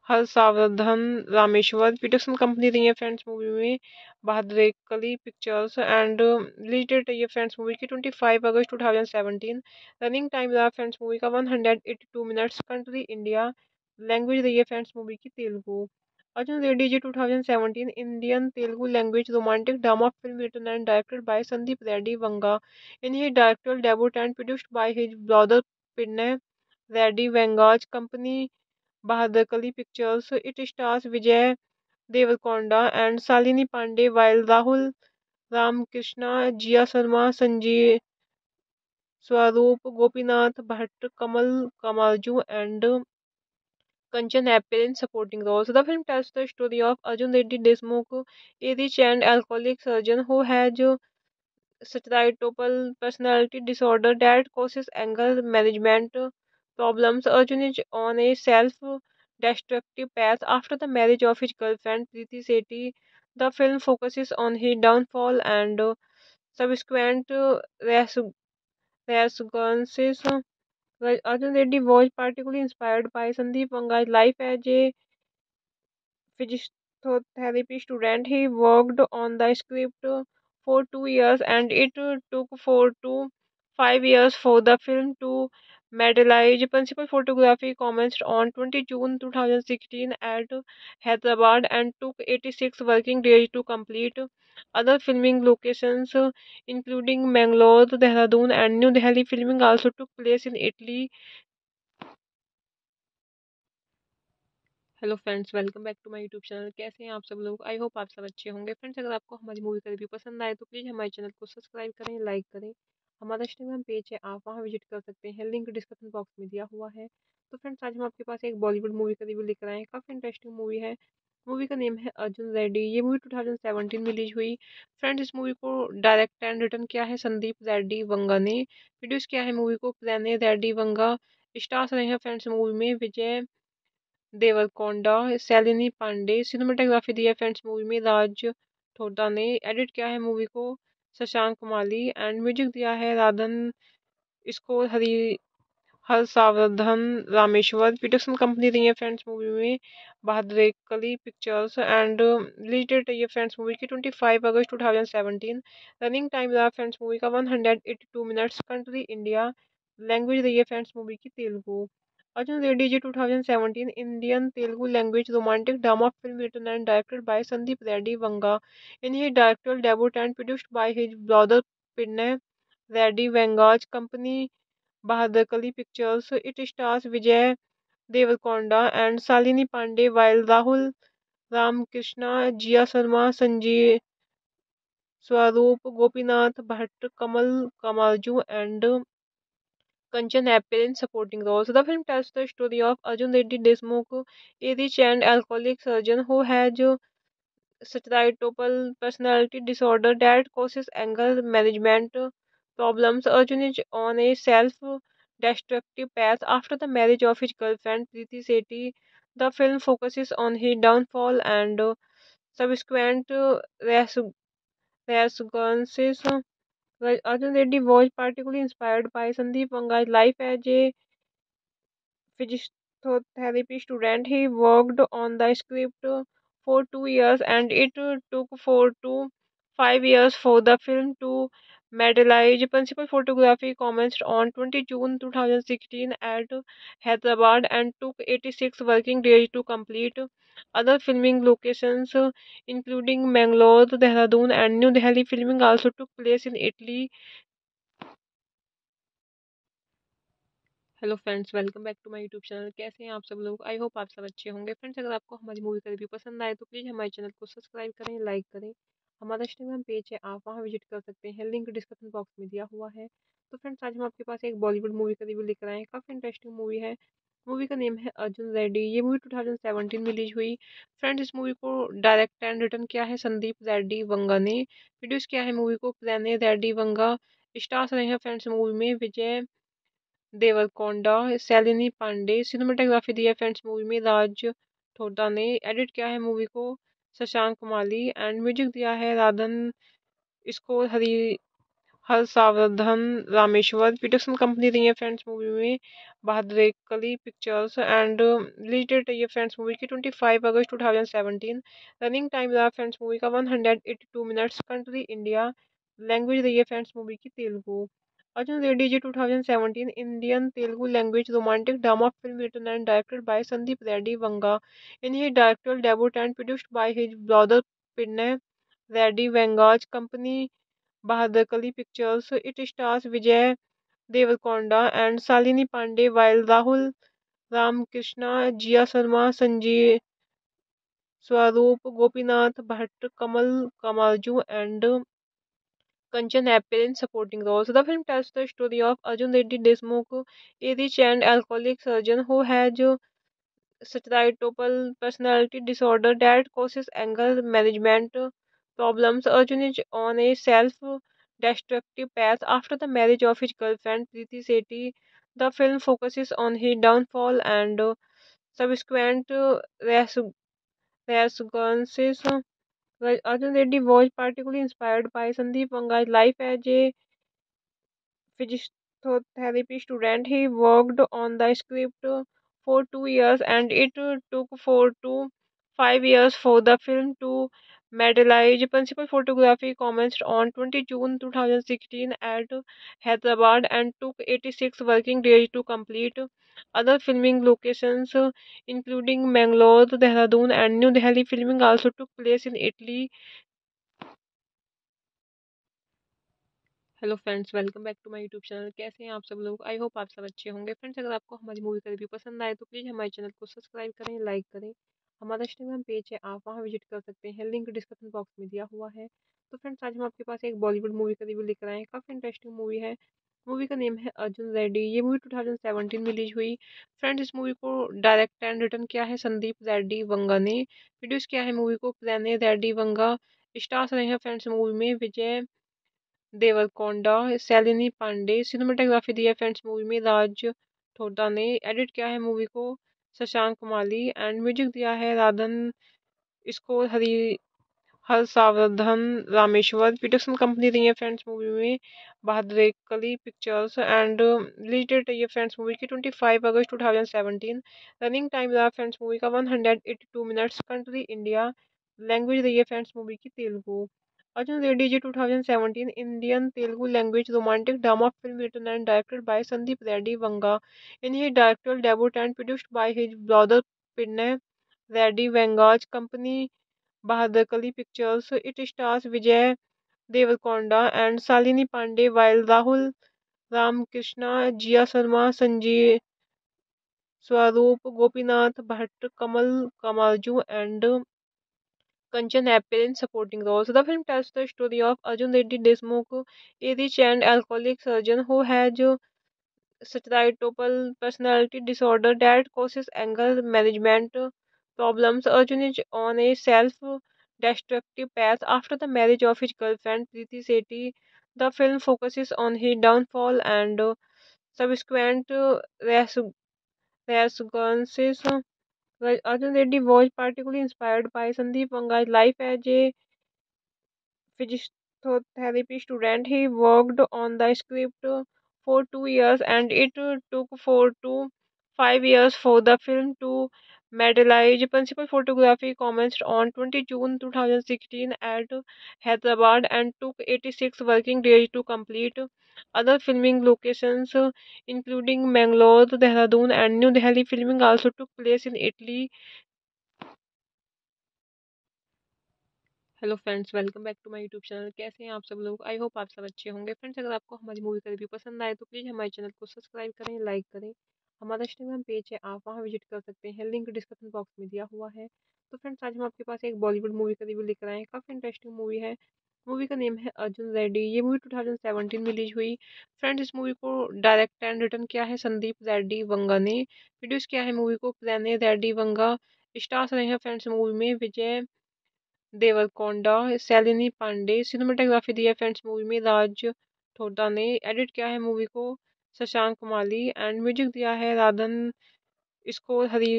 हर सावधान रामेश्वर पीटरसन कंपनी रही है फ्रेंड्स मूवी में कली पिक्चर्स एंड रिलेटेड रही है फ्रेंड्स मूवी की twenty five August two thousand running time रहा फ्रेंड्स मूवी का one hundred eighty two minutes country India language रही है फ्रेंड्स मूवी की Telugu Arjun Reddy ji two thousand Indian Telugu language romantic drama film written and directed by Sandeep Reddy Vanga in he director debut and produced by his brother पिन्ने Reddy Vanga's company Bahadur Kali pictures. It stars Vijay Devarakonda and Salini Pandey, while Rahul Ramkrishna, Jia Sharma, Sanjay Swaroop, Gopinath Bhatt, Kamal Kamalju, and Kanchan appear in supporting roles. The film tells the story of Arjun Reddy Desmukh, a rich and alcoholic surgeon who has stereotypal personality disorder that causes anger management problems, Arjun is on a self destructive path after the marriage of his girlfriend Preeti Sethi. The film focuses on his downfall and uh, subsequent uh, resurgences. Arjun Reddy was particularly inspired by Sandeep Vanga's life as a physiotherapy student. He worked on the script for two years and it took four to five years for the film to मेडलाइज principal photography commenced on twenty June two thousand sixteen at Hyderabad and took eighty six working days to complete other filming locations including Mangalore Dehradun and new Delhi filming also took place in Italy hello friends welcome back to my YouTube channel कैसे हैं आप सब लोग आई होप आप सब अच्छे होंगे फ्रेंड्स अगर आपको हमारी मूवी का रिव्यू पसंद आए तो प्लीज़ हमारे चैनल को सब्सक्राइब करें लाइक करें हमारा इंस्टाग्राम पेज है आप वहाँ विजिट कर सकते हैं लिंक डिस्क्रिप्शन बॉक्स में दिया हुआ है तो फ्रेंड्स आज हम आपके पास एक बॉलीवुड मूवी का रिव्यू लेकर आए हैं काफ़ी इंटरेस्टिंग मूवी है मूवी का नेम है अर्जुन रेड्डी ये मूवी 2017 में रिलीज हुई फ्रेंड्स इस मूवी को डायरेक्ट एंड रिटर्न किया है संदीप रेड्डी वंगा ने प्रोड्यूस किया है मूवी को प्रेने रेड्डी वंगा स्टार्स रहे हैं फ्रेंड्स मूवी में विजय देवरकोंडा सैलिनी पांडे सिनेमाटोग्राफी दी है फ्रेंड्स मूवी में राज ठोडा ने एडिट किया है मूवी को शशांक माली एंड म्यूजिक दिया है राधन इसको हरी हर सावधन रामेश्वर प्रोडक्शन कंपनी रही है फ्रेंड्स मूवी में Bahadur Kali pictures and related ये फ्रेंड्स मूवी की twenty five August two thousand seventeen running time रहा फ्रेंड्स मूवी का one hundred eighty two minutes country India language रही है फ्रेंड्स मूवी की Telugu Arjun Reddy Ji 2017 Indian Telugu language romantic drama film written and directed by Sandeep Reddy Vanga. In his directorial debut and produced by his brother Pinay Reddy Vanga's company Bahadakali Pictures, it stars Vijay Devakonda and Salini Pandey while Rahul Ramkrishna, Jia Sharma, Sanjeev Swaroop, Gopinath Bhatt, Kamal Kamarju and Kanchan appear in supporting roles. The film tells the story of Arjun Reddy Desmukh, a rich and alcoholic surgeon who has stereotypical personality disorder that causes anger management problems. Arjun is on a self-destructive path after the marriage of his girlfriend Preeti Sethi. The film focuses on his downfall and subsequent resurgences. Arjun Reddy was particularly inspired by Sandeep Wanga's life as a physiotherapy student. He worked on the script for two years and it took four to five years for the film to materialize. Principal photography commenced on 20 June 2016 at Hyderabad and took 86 working days to complete. Other filming locations uh, including Mangalore, Dehradun and New Delhi filming also took place in Italy. Hello friends welcome back to my YouTube channel कैसे हैं आप सब लोग आई होप आप सब अच्छे होंगे फ्रेंड्स अगर आपको हमारी मूवी का रिव्यू पसंद आए तो प्लीज़ हमारे चैनल को सब्सक्राइब करें लाइक करें हमारा इंस्टाग्राम पेज है आप वहाँ विजिट कर सकते हैं लिंक डिस्क्रिप्शन बॉक्स में दिया हुआ है तो फ्रेंड्स आज हम आपके पास एक बॉलीवुड मूवी का रिव्यू लेकर आए हैं काफ़ी इंटरेस्टिंग मूवी है मूवी का नेम है अर्जुन रेड्डी ये मूवी 2017 में रिलीज हुई फ्रेंड्स इस मूवी को डायरेक्ट एंड रिटर्न किया है संदीप रेड्डी वंगा ने प्रोड्यूस किया है मूवी को प्रेने रेड्डी वंगा स्टार्स रहे हैं फ्रेंड्स मूवी में विजय देवरकोंडा सैलिनी पांडे सिनेमाटोग्राफी दी है फ्रेंड्स मूवी में राज ठोडा ने एडिट किया है मूवी को शशांक माली एंड म्यूजिक दिया है राधन इसको हरी हर सावधान रामेश्वर पीटरसन कंपनी रही है फ्रेंड्स मूवी में बहादुर कली पिक्चर्स एंड रिलेटेड डेट रही है फ्रेंड्स मूवी की twenty five August two thousand seventeen running time रहा फ्रेंड्स मूवी का one hundred eighty two minutes country India language रही है फ्रेंड्स मूवी की Telugu Arjun Reddy ji two thousand Indian Telugu language romantic drama film written and directed by Sandeep Reddy Vanga in he director debut and produced by his brother पिन्ने Reddy Vanga's company Bahadur Kali pictures. It stars Vijay Devarakonda and Salini Pandey, while Rahul Ram Krishna, Jia Sharma, Sanjay Swaroop, Gopinath Bhatt, Kamal Kamalju, and Kanchan appear in supporting roles. The film tells the story of Arjun Reddy Desmukh, a rich and alcoholic surgeon who has societal personality disorder that causes anger management problems, Arjun is on a self destructive path after the marriage of his girlfriend Preeti Sethi. The film focuses on his downfall and uh, subsequent uh, resurgences. Arjun Reddy was particularly inspired by Sandeep Vanga's life as a physiotherapy student. He worked on the script for two years and it took four to five years for the film to मेडलाइज principal photography commenced on twenty June two thousand sixteen at Hyderabad and took eighty six working days to complete other filming locations including Mangalore Dehradun and new Delhi filming also took place in Italy hello friends welcome back to my YouTube channel कैसे हैं आप सब लोग आई होप आप सब अच्छे होंगे फ्रेंड्स अगर आपको हमारी मूवी का रिव्यू पसंद आए तो प्लीज़ हमारे चैनल को सब्सक्राइब करें लाइक करें हमारा इंस्टाग्राम पेज है आप वहाँ विजिट कर सकते हैं लिंक डिस्क्रिप्शन बॉक्स में दिया हुआ है तो फ्रेंड्स आज हम आपके पास एक बॉलीवुड मूवी का रिव्यू लेकर आए हैं काफ़ी इंटरेस्टिंग मूवी है मूवी का नेम है अर्जुन रेड्डी ये मूवी 2017 में रिलीज हुई फ्रेंड्स इस मूवी को डायरेक्ट एंड रिटर्न किया है संदीप रेड्डी वंगा ने प्रोड्यूस किया है मूवी को प्रेने रेड्डी वंगा स्टार्स रहे हैं फ्रेंड्स मूवी में विजय देवरकोंडा सैलिनी पांडे सिनेमाटोग्राफी दी है फ्रेंड्स मूवी में राज ठोडा ने एडिट किया है मूवी को शशांक माली एंड म्यूजिक दिया है राधन इसको हरी हर सावधन रामेश्वर प्रोडक्शन कंपनी रही है फ्रेंड्स मूवी में बहादुर कली पिक्चर्स एंड रिलेटेड रही है फ्रेंड्स मूवी की twenty five August two thousand seventeen running time रहा फ्रेंड्स मूवी का one hundred eighty two minutes country India language रही है फ्रेंड्स मूवी की Telugu Arjun Reddy 2017 Indian Telugu language romantic drama film written and directed by Sandeep Reddy Vanga. In his directorial debut and produced by his brother Pinay Reddy Vanga's company Bahadrakali Pictures, it stars Vijay Deverakonda and Shalini Pandey, while Rahul Ramakrishna, Jia Sharma, Sanjeev Swaroop, Gopinath Bhatt, Kamal Kamarju, and Kanchan appear in supporting roles. The film tells the story of Arjun Reddy Desmukh, a rich and alcoholic surgeon who has stereotypical personality disorder that causes anger management problems. Arjun is on a self-destructive path after the marriage of his girlfriend Preeti Sethi. The film focuses on his downfall and subsequent resurgences. Arjun Reddy was particularly inspired by Sandeep Wanga's life as a physiotherapy student. He worked on the script for two years and it took four to five years for the film to materialize. Principal photography commenced on 20 June 2016 at Hyderabad and took 86 working days to complete. Other filming locations uh, including Mangalore, Dehradun and New Delhi filming also took place in Italy. Hello friends welcome back to my YouTube channel कैसे हैं आप सब लोग आई होप आप सब अच्छे होंगे फ्रेंड्स अगर आपको हमारी मूवी का रिव्यू पसंद आए तो प्लीज़ हमारे चैनल को सब्सक्राइब करें लाइक करें हमारा इंस्टाग्राम पेज है आप वहां विजिट कर सकते हैं लिंक डिस्क्रिप्शन बॉक्स में दिया हुआ है तो फ्रेंड्स आज हम आपके पास एक बॉलीवुड मूवी का रिव्यू लेकर आए हैं काफ़ी इंटरेस्टिंग मूवी है मूवी का नेम है अर्जुन रेड्डी ये मूवी 2017 में रिलीज हुई फ्रेंड्स इस मूवी को डायरेक्ट एंड रिटर्न किया है संदीप रेड्डी वंगा ने प्रोड्यूस किया है मूवी को प्रेने रेड्डी वंगा स्टार्स रहे हैं फ्रेंड्स मूवी में विजय देवरकोंडा सैलिनी पांडे सिनेमाटोग्राफी दी है फ्रेंड्स मूवी में राज ठोडा ने एडिट किया है मूवी को शशांक माली एंड म्यूजिक दिया है राधन इसको हरी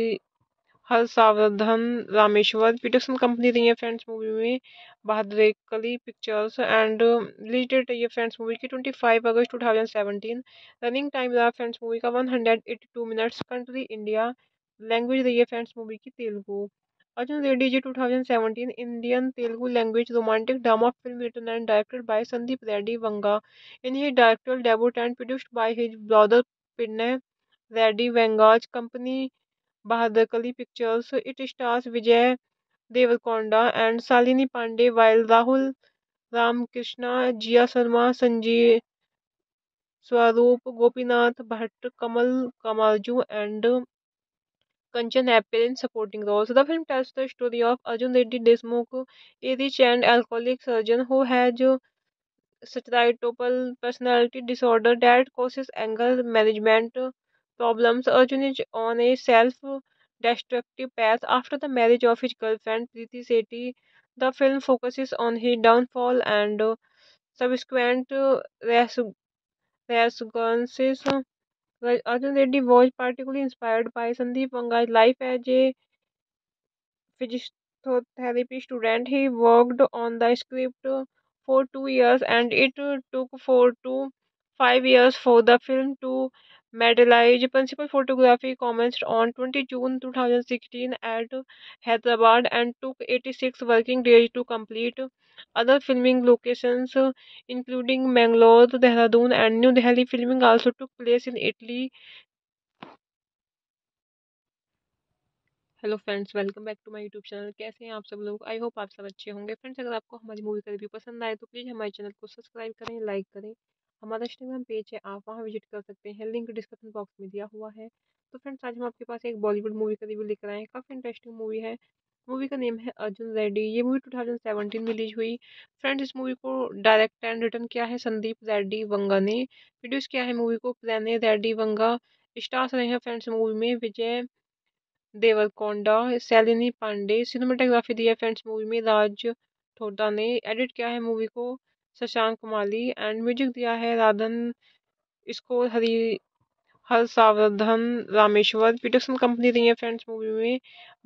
हर सावधान रामेश्वर पीटरसन कंपनी रही है फ्रेंड्स मूवी में बहादुर कली पिक्चर्स एंड रिलेटेड डेट रही है फ्रेंड्स मूवी की twenty five August two thousand seventeen running time रहा फ्रेंड्स मूवी का one hundred eighty two minutes country India language रही है फ्रेंड्स मूवी की Telugu Arjun Reddy ji two thousand Indian Telugu language romantic drama film written and directed by Sandeep Reddy Vanga in he director debut and produced by his brother पिन्ने Reddy Vanga's company Bahadur Kali Pictures. It stars Vijay Deverakonda and Salini Pandey, while Rahul Ramkrishna, Jia Sharma, Sanjay Swaroop, Gopinath Bhatt, Kamal Kamalju, and Kanchan appear in supporting roles. The film tells the story of Arjun Reddy Desmukh, a rich and alcoholic surgeon who has societal personality disorder that causes anger management problems, Arjun is on a self destructive path after the marriage of his girlfriend Preeti Sethi. The film focuses on his downfall and uh, subsequent uh, resurgences. Arjun Reddy was particularly inspired by Sandeep Vanga's life as a physiotherapy student. He worked on the script for two years and it took four to five years for the film to मेडलाइज principal photography commenced on twenty June two thousand sixteen at Hyderabad and took eighty six working days to complete other filming locations including Mangalore Dehradun and new Delhi filming also took place in Italy hello friends welcome back to my YouTube channel कैसे हैं आप सब लोग आई होप आप सब अच्छे होंगे फ्रेंड्स अगर आपको हमारी मूवी का रिव्यू पसंद आए तो प्लीज़ हमारे चैनल को सब्सक्राइब करें लाइक करें हमारा इंस्टाग्राम पेज है आप वहाँ विजिट कर सकते हैं लिंक डिस्क्रिप्शन बॉक्स में दिया हुआ है तो फ्रेंड्स आज हम आपके पास एक बॉलीवुड मूवी का रिव्यू लेकर आए हैं काफ़ी इंटरेस्टिंग मूवी है मूवी का नेम है अर्जुन रेड्डी ये मूवी 2017 में रिलीज हुई फ्रेंड्स इस मूवी को डायरेक्ट एंड रिटर्न किया है संदीप रेड्डी वंगा ने प्रोड्यूस किया है मूवी को प्रेने रेड्डी वंगा स्टार्स रहे हैं फ्रेंड्स मूवी में विजय देवरकोंडा सैलिनी पांडे सिनेमाटोग्राफी दी है फ्रेंड्स मूवी में राज ठोडा ने एडिट किया है मूवी को शशांक माली एंड म्यूजिक दिया है राधन इसको हरी हर सावधन रामेश्वर प्रोडक्शन कंपनी रही है फ्रेंड्स मूवी में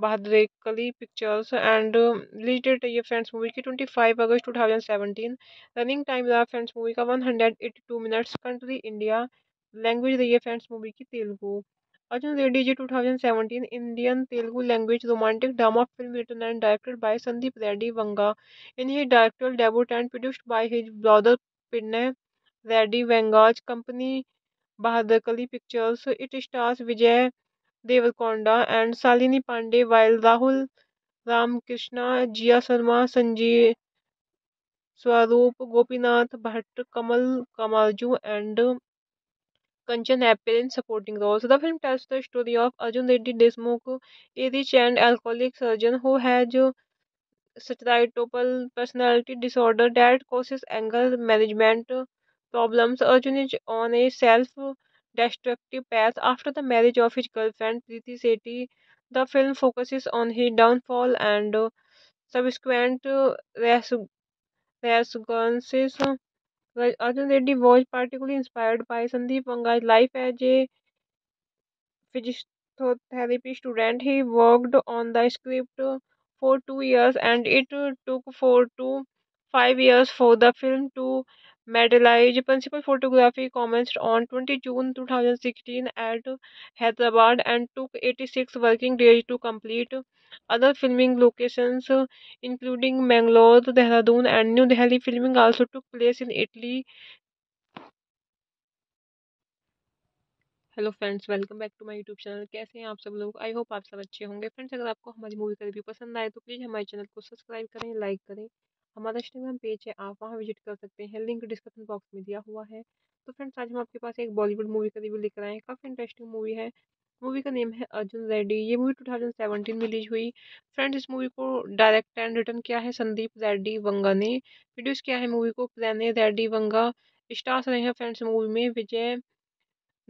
बहादुर कली पिक्चर्स एंड रिलेटेड रही है फ्रेंड्स मूवी की twenty five August two thousand seventeen running time रहा फ्रेंड्स मूवी का one hundred eighty two minutes country India language रही है फ्रेंड्स मूवी की Telugu Arjun Reddy Ji 2017 Indian Telugu language romantic drama film written and directed by Sandeep Reddy Vanga. In his directorial debut and produced by his brother Pinay Reddy Vanga's company Bahadrakali Pictures, it stars Vijay Deverakonda and Shalini Pandey, while Rahul Ramakrishna, Jia Sharma, Sanjeev Swaroop, Gopinath Bhatt, Kamal Kamarju, and Kanchan appear in supporting roles. The film tells the story of Arjun Reddy Desmukh, a rich and alcoholic surgeon who has stereotypical personality disorder that causes anger management problems. Arjun is on a self-destructive path after the marriage of his girlfriend Preeti Sethi. The film focuses on his downfall and subsequent resurgences. Arjun Reddy was particularly inspired by Sandeep Wanga's life as a physiotherapy student. He worked on the script for two years and it took four to five years for the film to materialize. Principal photography commenced on 20 June 2016 at Hyderabad and took 86 working days to complete. Other filming locations uh, including Mangalore, Dehradun and New Delhi filming also took place in Italy. Hello friends welcome back to my YouTube channel कैसे हैं आप सब लोग आई होप आप सब अच्छे होंगे फ्रेंड्स अगर आपको हमारी मूवी का रिव्यू पसंद आए तो प्लीज़ हमारे चैनल को सब्सक्राइब करें लाइक करें हमारा इंस्टाग्राम पेज है आप वहाँ विजिट कर सकते हैं लिंक डिस्क्रिप्शन बॉक्स में दिया हुआ है तो फ्रेंड्स आज हम आपके पास एक बॉलीवुड मूवी का रिव्यू लेकर आए हैं काफ़ी इंटरेस्टिंग मूवी है मूवी का नेम है अर्जुन रेड्डी ये मूवी 2017 में रिलीज हुई फ्रेंड्स इस मूवी को डायरेक्ट एंड रिटर्न किया है संदीप रेड्डी वंगा ने प्रोड्यूस किया है मूवी को प्रेने रेड्डी वंगा स्टार्स रहे हैं फ्रेंड्स मूवी में विजय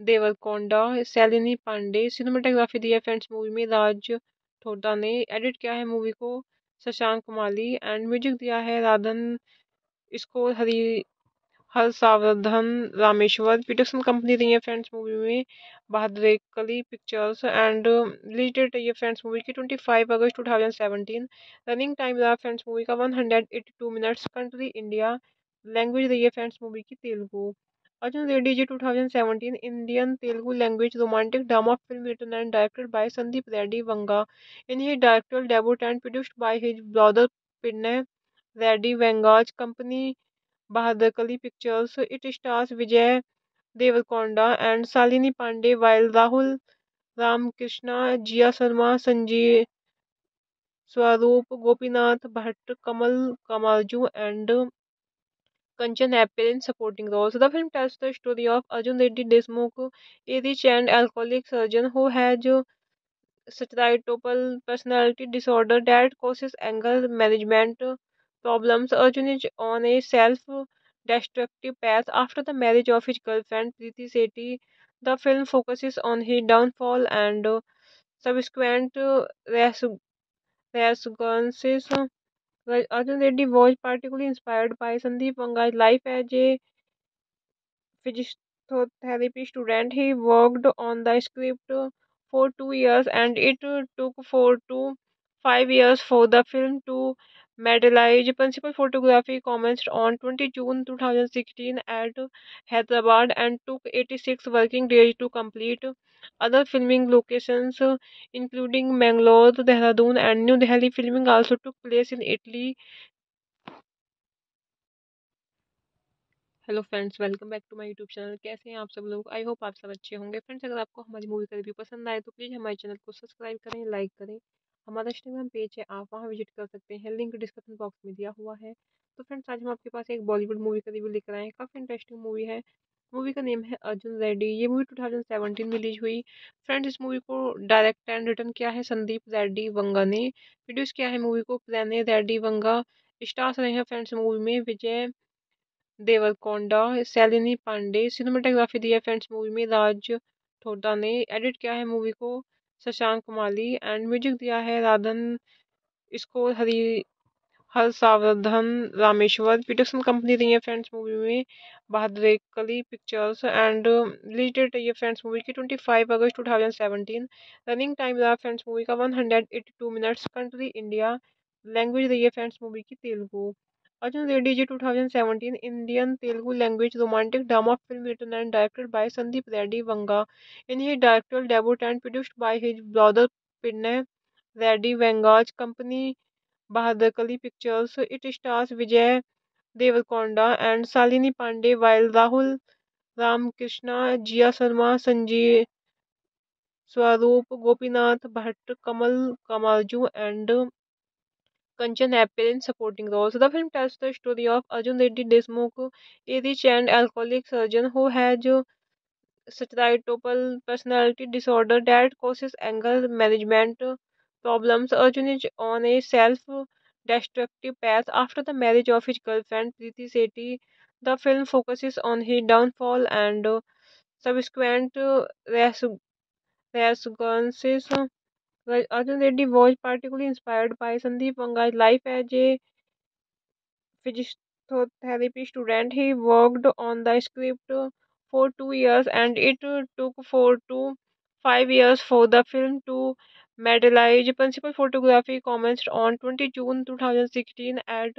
देवरकोंडा सैलिनी पांडे सिनेमाटोग्राफी दी है फ्रेंड्स मूवी में राज ठोडा ने एडिट किया है मूवी को शशांक माली एंड म्यूजिक दिया है राधन इसको हरी हर सावधान रामेश्वर पीटरसन कंपनी रही है फ्रेंड्स मूवी में बहादुर कली पिक्चर्स एंड रिलेटेड डेट रही है फ्रेंड्स मूवी की twenty five August two thousand seventeen running time रहा फ्रेंड्स मूवी का one hundred eighty two minutes country India language रही है फ्रेंड्स मूवी की Telugu Arjun Reddy ji two thousand Indian Telugu language romantic drama film written and directed by Sandeep Reddy Vanga in he director debut and produced by his brother पिन्ने Reddy Vanga's company Bahadur Kali Pictures. It stars Vijay Deverakonda and Salini Pandey, while Rahul Ramkrishna, Jia Sharma, Sanjay Swaroop, Gopinath Bhatt, Kamal Kamalju, and Kanchan appear in supporting roles. The film tells the story of Arjun Reddy Desmukh, a rich and alcoholic surgeon who has stereotypal personality disorder that causes anger management problems, Arjun is on a self destructive path after the marriage of his girlfriend Preeti Sethi. The film focuses on his downfall and uh, subsequent uh, resurgences. Arjun Reddy was particularly inspired by Sandeep Vanga's life as a physiotherapy student. He worked on the script for two years and it took for two five years for the film to मेडलाइज principal photography commenced on twenty June two thousand sixteen at Hyderabad and took eighty six working days to complete other filming locations including Mangalore Dehradun and new Delhi filming also took place in Italy hello friends welcome back to my YouTube channel कैसे हैं आप सब लोग आई होप आप सब अच्छे होंगे फ्रेंड्स अगर आपको हमारी मूवी का रिव्यू पसंद आए तो प्लीज़ हमारे चैनल को सब्सक्राइब करें लाइक करें हमारा इंस्टाग्राम पेज है आप वहाँ विजिट कर सकते हैं लिंक डिस्क्रिप्शन बॉक्स में दिया हुआ है तो फ्रेंड्स आज हम आपके पास एक बॉलीवुड मूवी का रिव्यू लेकर आए हैं काफ़ी इंटरेस्टिंग मूवी है मूवी का नेम है अर्जुन रेड्डी ये मूवी 2017 में रिलीज हुई फ्रेंड्स इस मूवी को डायरेक्ट एंड रिटर्न किया है संदीप रेड्डी वंगा ने प्रोड्यूस किया है मूवी को प्रेने रेड्डी वंगा स्टार्स रहे हैं फ्रेंड्स मूवी में विजय देवरकोंडा सैलिनी पांडे सिनेमाटोग्राफी दी है फ्रेंड्स मूवी में राज ठोडा ने एडिट किया है मूवी को शशांक माली एंड म्यूजिक दिया है राधन इसको हरी हर सावधन रामेश्वर पीटरसन कंपनी रही है फ्रेंड्स मूवी में बहादुर कली पिक्चर्स एंड रिलेटेड रही है फ्रेंड्स मूवी की twenty five August two thousand seventeen running time रहा फ्रेंड्स मूवी का one hundred eighty two minutes country India language रही है फ्रेंड्स मूवी की Telugu Arjun Reddy Ji 2017 Indian Telugu language romantic drama film written and directed by Sandeep Reddy Vanga. In his directorial debut and produced by his brother Pinay Reddy Vanga's company Bahadakali Pictures, it stars Vijay Devkonda and Salini Pandey while Rahul Ramakrishna, Jia Sharma, Sanjeev Swaroop, Gopinath Bhatt, Kamal Kamarju and Kanchan appear in supporting roles. The film tells the story of Arjun Reddy Desmukh, a rich and alcoholic surgeon who has stereotypical personality disorder that causes anger management problems. Arjun is on a self-destructive path after the marriage of his girlfriend Preeti Sethi. The film focuses on his downfall and subsequent resurgences. Arjun Reddy was particularly inspired by Sandeep Wanga's life as a physiotherapy student. He worked on the script for two years and it took four to five years for the film to materialize. Principal photography commenced on 20 June 2016 at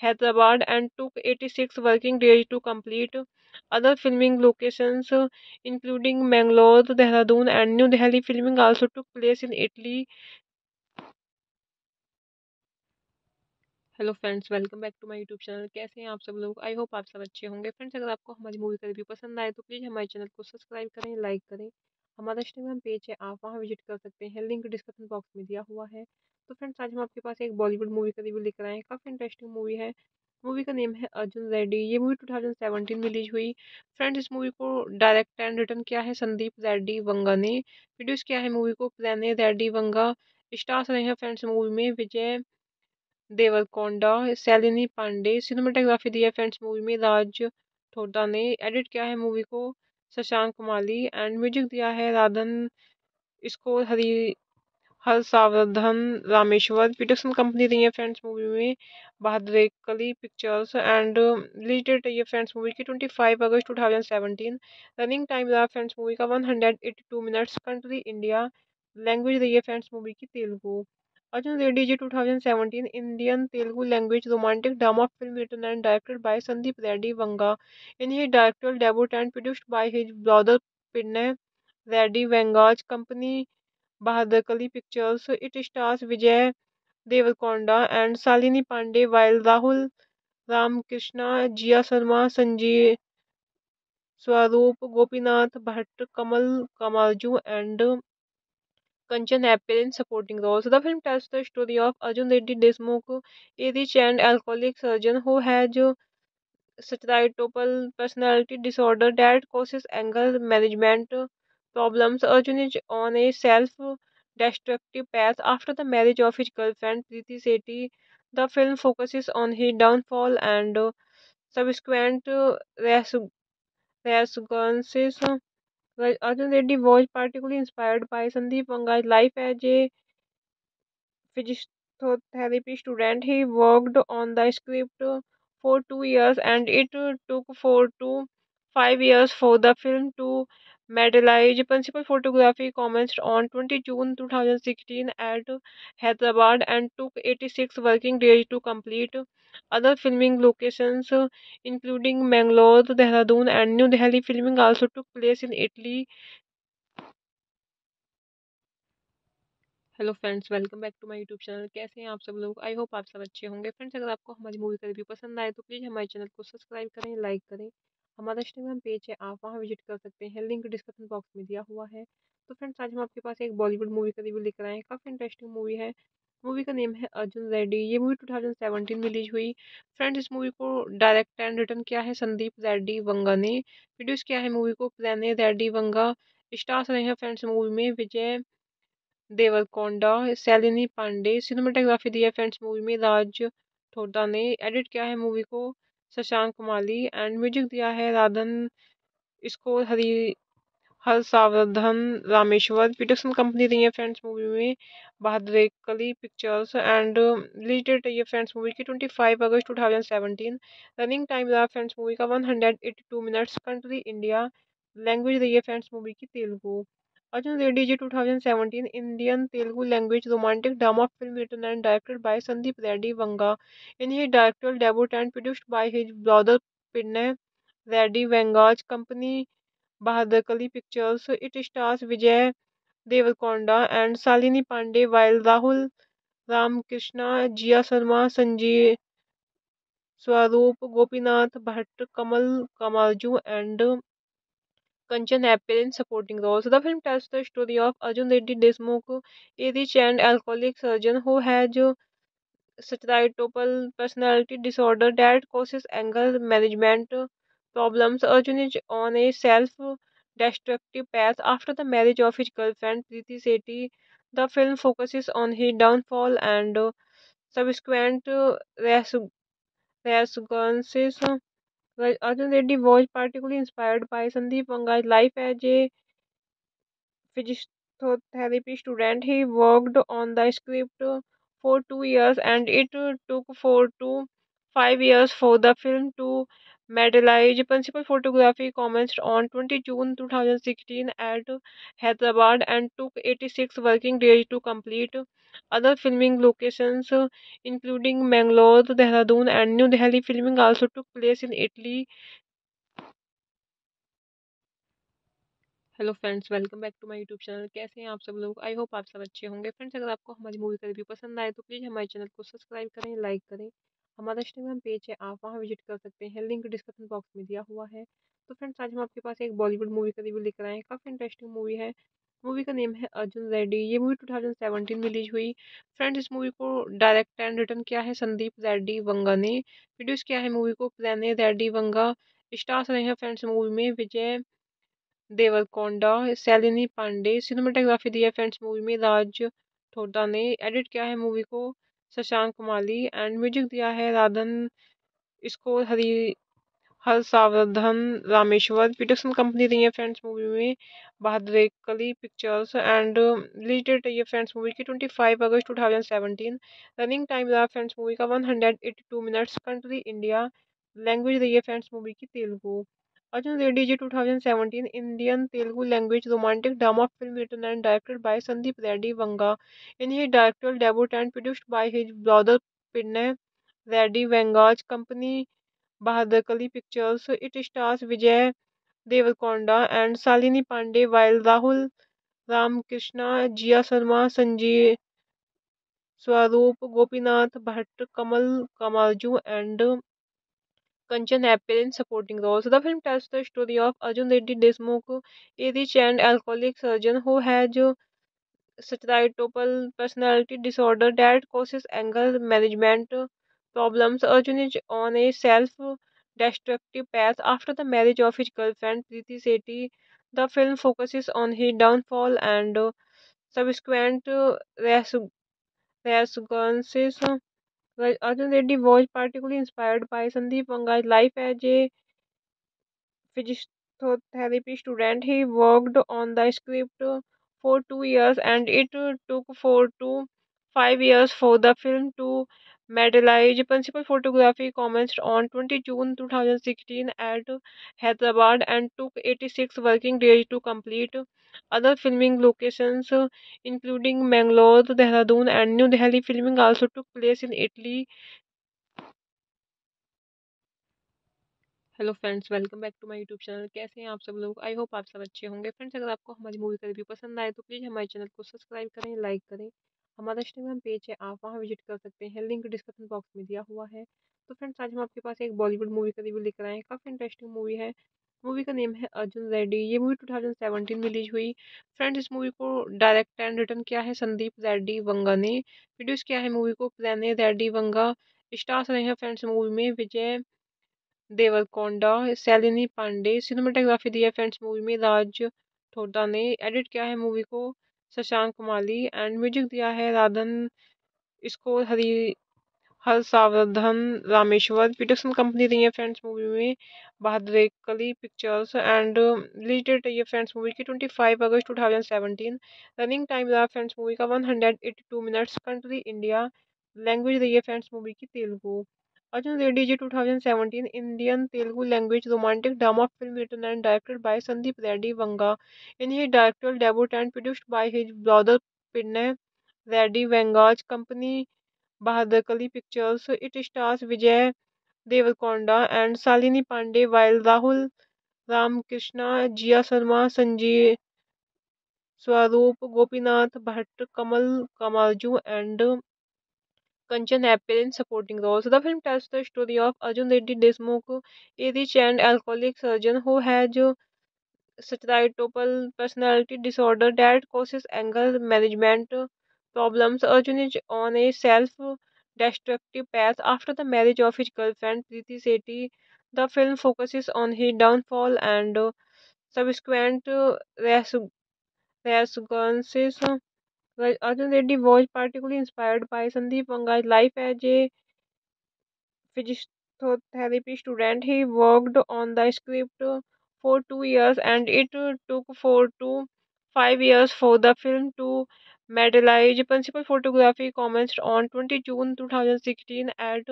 Hyderabad and took 86 working days to complete. Other filming locations uh, including Mangalore, Dehradun and New Delhi filming also took place in Italy. Hello friends welcome back to my YouTube channel कैसे हैं आप सब लोग आई होप आप सब अच्छे होंगे फ्रेंड्स अगर आपको हमारी मूवी का रिव्यू पसंद आए तो प्लीज़ हमारे चैनल को सब्सक्राइब करें लाइक करें हमारा इंस्टाग्राम पेज है आप वहाँ विजिट कर सकते हैं लिंक डिस्क्रिप्शन बॉक्स में दिया हुआ है तो फ्रेंड्स आज हम आपके पास एक बॉलीवुड मूवी का रिव्यू लेकर आए हैं काफ़ी इंटरेस्टिंग मूवी है मूवी का नेम है अर्जुन रेड्डी ये मूवी 2017 में रिलीज हुई फ्रेंड्स इस मूवी को डायरेक्ट एंड रिटर्न किया है संदीप रेड्डी वंगा ने प्रोड्यूस किया है मूवी को प्रेने रेड्डी वंगा स्टार्स रहे हैं फ्रेंड्स मूवी में विजय देवरकोंडा सैलिनी पांडे सिनेमाटोग्राफी दी है फ्रेंड्स मूवी में राज ठोडा ने एडिट किया है मूवी को शशांक माली एंड म्यूजिक दिया है राधन इसको हरी हर सावधान रामेश्वर पीटरसन कंपनी रही है फ्रेंड्स मूवी में बहादुर कली पिक्चर्स एंड रिलेटेड डेट रही है फ्रेंड्स मूवी की ट्वेंटी फाइव अगस्त two thousand seventeen running time रहा फ्रेंड्स मूवी का one hundred eighty two minutes country India language रही है फ्रेंड्स मूवी की Telugu Arjun Reddy ji two thousand Indian Telugu language romantic drama film written and directed by Sandeep Reddy Vanga in he director debut and produced by his brother पिन्ने Reddy Vanga's company Bahadur Kali pictures. It stars Vijay Devarakonda and Salini Pandey, while Rahul Ram Krishna, Jia Sharma, Sanjay Swaroop, Gopinath Bhatt, Kamal Kamalju, and Kanchan appear in supporting roles. The film tells the story of Arjun Reddy Desmukh, a rich and alcoholic surgeon who has societal personality disorder that causes anger management problems, Arjun is on a self destructive path after the marriage of his girlfriend Preeti Sethi. The film focuses on his downfall and uh, subsequent uh, resurgences. Arjun Reddy was particularly inspired by Sandeep Vanga's life as a physiotherapy student. He worked on the script for two years and it took for two five years for the film to medalai principal photography commenced on 20 june 2016 at hyderabad and took 86 working days to complete other filming locations including mangalore dehradun and new delhi filming also took place in italy hello friends welcome back to my YouTube channel कैसे हैं आप सब लोग आई होप आप सब अच्छे होंगे फ्रेंड्स अगर आपको हमारी मूवी का रिव्यू पसंद आए तो प्लीज़ हमारे चैनल को सब्सक्राइब करें लाइक करें हमारा इंस्टाग्राम पेज है आप वहाँ विजिट कर सकते हैं लिंक डिस्क्रिप्शन बॉक्स में दिया हुआ है तो फ्रेंड्स आज हम आपके पास एक बॉलीवुड मूवी का रिव्यू लेकर आए हैं काफ़ी इंटरेस्टिंग मूवी है मूवी का नेम है अर्जुन रेड्डी ये मूवी 2017 में रिलीज हुई फ्रेंड्स इस मूवी को डायरेक्ट एंड रिटर्न किया है संदीप रेड्डी वंगा ने प्रोड्यूस किया है मूवी को प्रेने रेड्डी वंगा स्टार्स रहे हैं फ्रेंड्स मूवी में विजय देवरकोंडा सैलिनी पांडे सिनेमाटोग्राफी दी है फ्रेंड्स मूवी में राज ठोडा ने एडिट किया है मूवी को शशांक माली एंड म्यूजिक दिया है राधन इसको हरी हर सावधन रामेश्वर प्रोडक्शन कंपनी रही है फ्रेंड्स मूवी में बहादुर कली पिक्चर्स एंड रिलेटेड रही है फ्रेंड्स मूवी की ट्वेंटी फाइव अगस्त two thousand seventeen running time रहा फ्रेंड्स मूवी का one hundred eighty two minutes country India language रही है फ्रेंड्स मूवी की Telugu Arjun Reddy Ji 2017 Indian Telugu language romantic drama film written and directed by Sandeep Reddy Vanga. In his directorial debut and produced by his brother Pinay Reddy Vanga's company Bahadrakali Pictures, it stars Vijay Deverakonda and Shalini Pandey, while Rahul Ramakrishna, Jia Sharma, Sanjeev Swaroop, Gopinath Bhatt, Kamal Kamarju, and Kanchan appear in supporting roles. The film tells the story of Arjun Reddy Desmukh, a rich and alcoholic surgeon who has stereotypical personality disorder that causes anger management problems. Arjun is on a self-destructive path after the marriage of his girlfriend Preeti Sethi. The film focuses on his downfall and subsequent resurgences. Arjun Reddy was particularly inspired by Sandeep Wanga's life as a physiotherapy student. He worked on the script for two years and it took four to five years for the film to materialize. Principal photography commenced on 20 June 2016 at Hyderabad and took 86 working days to complete. Other filming locations uh, including Mangalore, Dehradun and New Delhi filming also took place in Italy. Hello friends welcome back to my YouTube channel कैसे हैं आप सब लोग आई होप आप सब अच्छे होंगे फ्रेंड्स अगर आपको हमारी मूवी का रिव्यू पसंद आए तो प्लीज़ हमारे चैनल को सब्सक्राइब करें लाइक करें हमारा इंस्टाग्राम पेज है आप वहाँ विजिट कर सकते हैं लिंक डिस्क्रिप्शन बॉक्स में दिया हुआ है तो फ्रेंड्स आज हम आपके पास एक बॉलीवुड मूवी का रिव्यू लेकर आए हैं काफ़ी इंटरेस्टिंग मूवी है मूवी का नेम है अर्जुन रेड्डी ये मूवी 2017 में रिलीज हुई फ्रेंड्स इस मूवी को डायरेक्ट एंड रिटर्न किया है संदीप रेड्डी वंगा ने प्रोड्यूस किया है मूवी को प्रेने रेड्डी वंगा स्टार्स रहे हैं फ्रेंड्स मूवी में विजय देवरकोंडा सैलिनी पांडे सिनेमाटोग्राफी दी है फ्रेंड्स मूवी में राज ठोडा ने एडिट किया है मूवी को शशांक माली एंड म्यूजिक दिया है राधन इसको हरी हर सावधान रामेश्वर पीटरसन कंपनी रही है फ्रेंड्स मूवी में बहादुर कली पिक्चर्स एंड रिलेटेड डेट रही है फ्रेंड्स मूवी की ट्वेंटी फाइव अगस्त two thousand seventeen running time रहा फ्रेंड्स मूवी का one hundred eighty two minutes country India language रही है फ्रेंड्स मूवी की Telugu Arjun Reddy ji two thousand Indian Telugu language romantic drama film written and directed by Sandeep Reddy Vanga in he director debut and produced by his brother पिन्ने Reddy Vanga's company Bahadur Kali pictures. It stars Vijay Devarakonda and Salini Pandey, while Rahul Ram Krishna, Jia Sharma, Sanjay Swaroop, Gopinath Bhatt, Kamal Kamalju, and Kanchan appear in supporting roles. The film tells the story of Arjun Reddy Desmukh, a rich and alcoholic surgeon who has stereotypal personality disorder that causes anger management problems, Arjun is on a self destructive path after the marriage of his girlfriend Preeti Sethi. The film focuses on his downfall and uh, subsequent uh, resurgences. Arjun Reddy was particularly inspired by Sandeep Vanga's life as a physiotherapy student. He worked on the script for two years and it took for two five years for the film to materialise principal photography commence on twenty June two thousand sixteen at Hyderabad and took eighty six working days to complete other filming locations including Mangalore Dehradun and New Delhi filming also took place in Italy hello friends welcome back to my YouTube channel कैसे हैं आप सब लोग आई होप आप सब अच्छे होंगे फ्रेंड्स अगर आपको हमारी मूवी का रिव्यू पसंद आए तो प्लीज़ हमारे चैनल को सब्सक्राइब करें लाइक करें हमारा इंस्टाग्राम पेज है आप वहाँ विजिट कर सकते हैं लिंक डिस्क्रिप्शन बॉक्स में दिया हुआ है तो फ्रेंड्स आज हम आपके पास एक बॉलीवुड मूवी का रिव्यू लेकर आए हैं काफ़ी इंटरेस्टिंग मूवी है मूवी का नेम है अर्जुन रेड्डी ये मूवी 2017 में रिलीज हुई फ्रेंड्स इस मूवी को डायरेक्ट एंड रिटर्न किया है संदीप रेड्डी वंगा ने प्रोड्यूस किया है मूवी को प्रेने रेड्डी वंगा स्टार्स रहे हैं फ्रेंड्स मूवी में विजय देवरकोंडा सैलिनी पांडे सिनेमाटोग्राफी दी है फ्रेंड्स मूवी में राज ठोडा ने एडिट किया है मूवी को शशांक माली एंड म्यूजिक दिया है राधन इसको हरी हर सावधन रामेश्वर प्रोडक्शन कंपनी रही है फ्रेंड्स मूवी में बहादुर कली पिक्चर्स एंड रिलेटेड रही है फ्रेंड्स मूवी की ट्वेंटी फाइव अगस्त two thousand seventeen running time रहा फ्रेंड्स मूवी का one hundred eighty two minutes country India language रही है फ्रेंड्स मूवी की Telugu Arjun Reddy Ji 2017 Indian Telugu language romantic drama film written and directed by Sandeep Reddy Vanga. In his directorial debut and produced by his brother Pinay Reddy Vanga's company Bahadakali Pictures, it stars Vijay Devakonda and Salini Pandey while Rahul Ramkrishna, Jia Sharma, Sanjeev Swaroop, Gopinath Bhatt, Kamal Kamarju and Kanchan appear in supporting roles. The film tells the story of Arjun Reddy Desmukh, a rich and alcoholic surgeon who has stereotypical personality disorder that causes anger management problems. Arjun is on a self-destructive path after the marriage of his girlfriend Preeti Sethi. The film focuses on his downfall and subsequent resurgences. Arjun Reddy was particularly inspired by Sandeep Wanga's life as a physiotherapy student. He worked on the script for two years and it took four to five years for the film to materialize. Principal photography commenced on 20 June 2016 at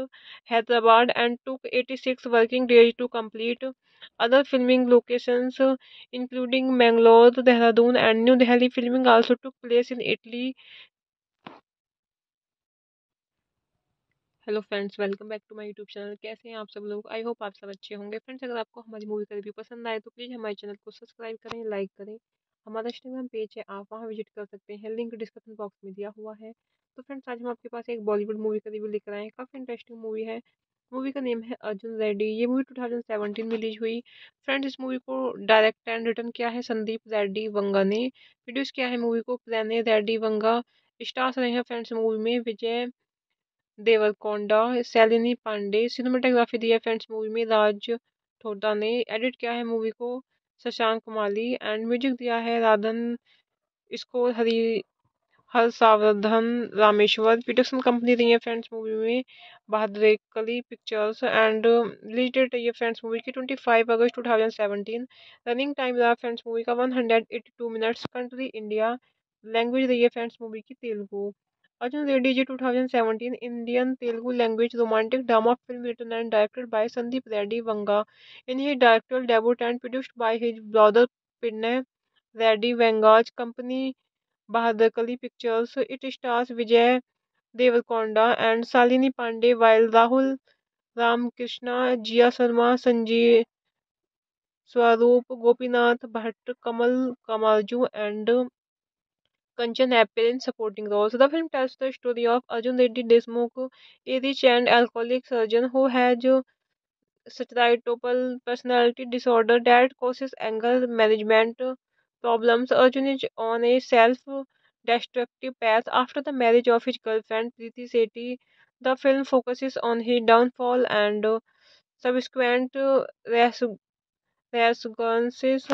Hyderabad and took 86 working days to complete. Other filming locations, uh, including Mangalore, Dehradun, and New Delhi, filming also took place in Italy. Hello friends welcome back to my YouTube channel कैसे हैं आप सब लोग आई होप आप सब अच्छे होंगे फ्रेंड्स अगर आपको हमारी मूवी का रिव्यू पसंद आए तो प्लीज़ हमारे चैनल को सब्सक्राइब करें लाइक करें हमारा इंस्टाग्राम पेज है आप वहां विजिट कर सकते हैं लिंक डिस्क्रिप्शन बॉक्स में दिया हुआ है तो फ्रेंड्स आज हम आपके पास एक बॉलीवुड मूवी का रिव्यू लेकर आए हैं काफ़ी इंटरेस्टिंग मूवी है मूवी का नेम है अर्जुन रेड्डी ये मूवी 2017 में रिलीज हुई फ्रेंड्स इस मूवी को डायरेक्ट एंड रिटर्न किया है संदीप रेड्डी वंगा ने प्रोड्यूस किया है मूवी को प्रेने रेड्डी वंगा स्टार्स रहे हैं फ्रेंड्स मूवी में विजय देवरकोंडा सैलिनी पांडे सिनेमाटोग्राफी दी है फ्रेंड्स मूवी में राज ठोडा ने एडिट किया है मूवी को शशांक माली एंड म्यूजिक दिया है राधन इसको हरी हर सावधान रामेश्वर पीटरसन कंपनी रही है फ्रेंड्स मूवी में बहादुर कली पिक्चर्स एंड रिलेटेड डेट रही है फ्रेंड्स मूवी की ट्वेंटी फाइव अगस्त two thousand seventeen running time रहा फ्रेंड्स मूवी का one hundred eighty two minutes country India language रही है फ्रेंड्स मूवी की Telugu Arjun Reddy ji two thousand Indian Telugu language romantic drama film written and directed by Sandeep Reddy Vanga in he director debut and produced by his brother पिन्ने Reddy Vanga's company Bahadur Kali pictures. It stars Vijay Devarakonda and Salini Pandey, while Rahul Ram Krishna, Jia Sharma, Sanjay Swaroop, Gopinath Bhatt, Kamal Kamalju, and Kanchan appear in supporting roles. The film tells the story of Arjun Reddy Desmukh, a rich and alcoholic surgeon who has stereotypal personality disorder that causes anger management problems, Arjun is on a self destructive path after the marriage of his girlfriend Preeti Sethi. The film focuses on his downfall and uh, subsequent uh, resurgences.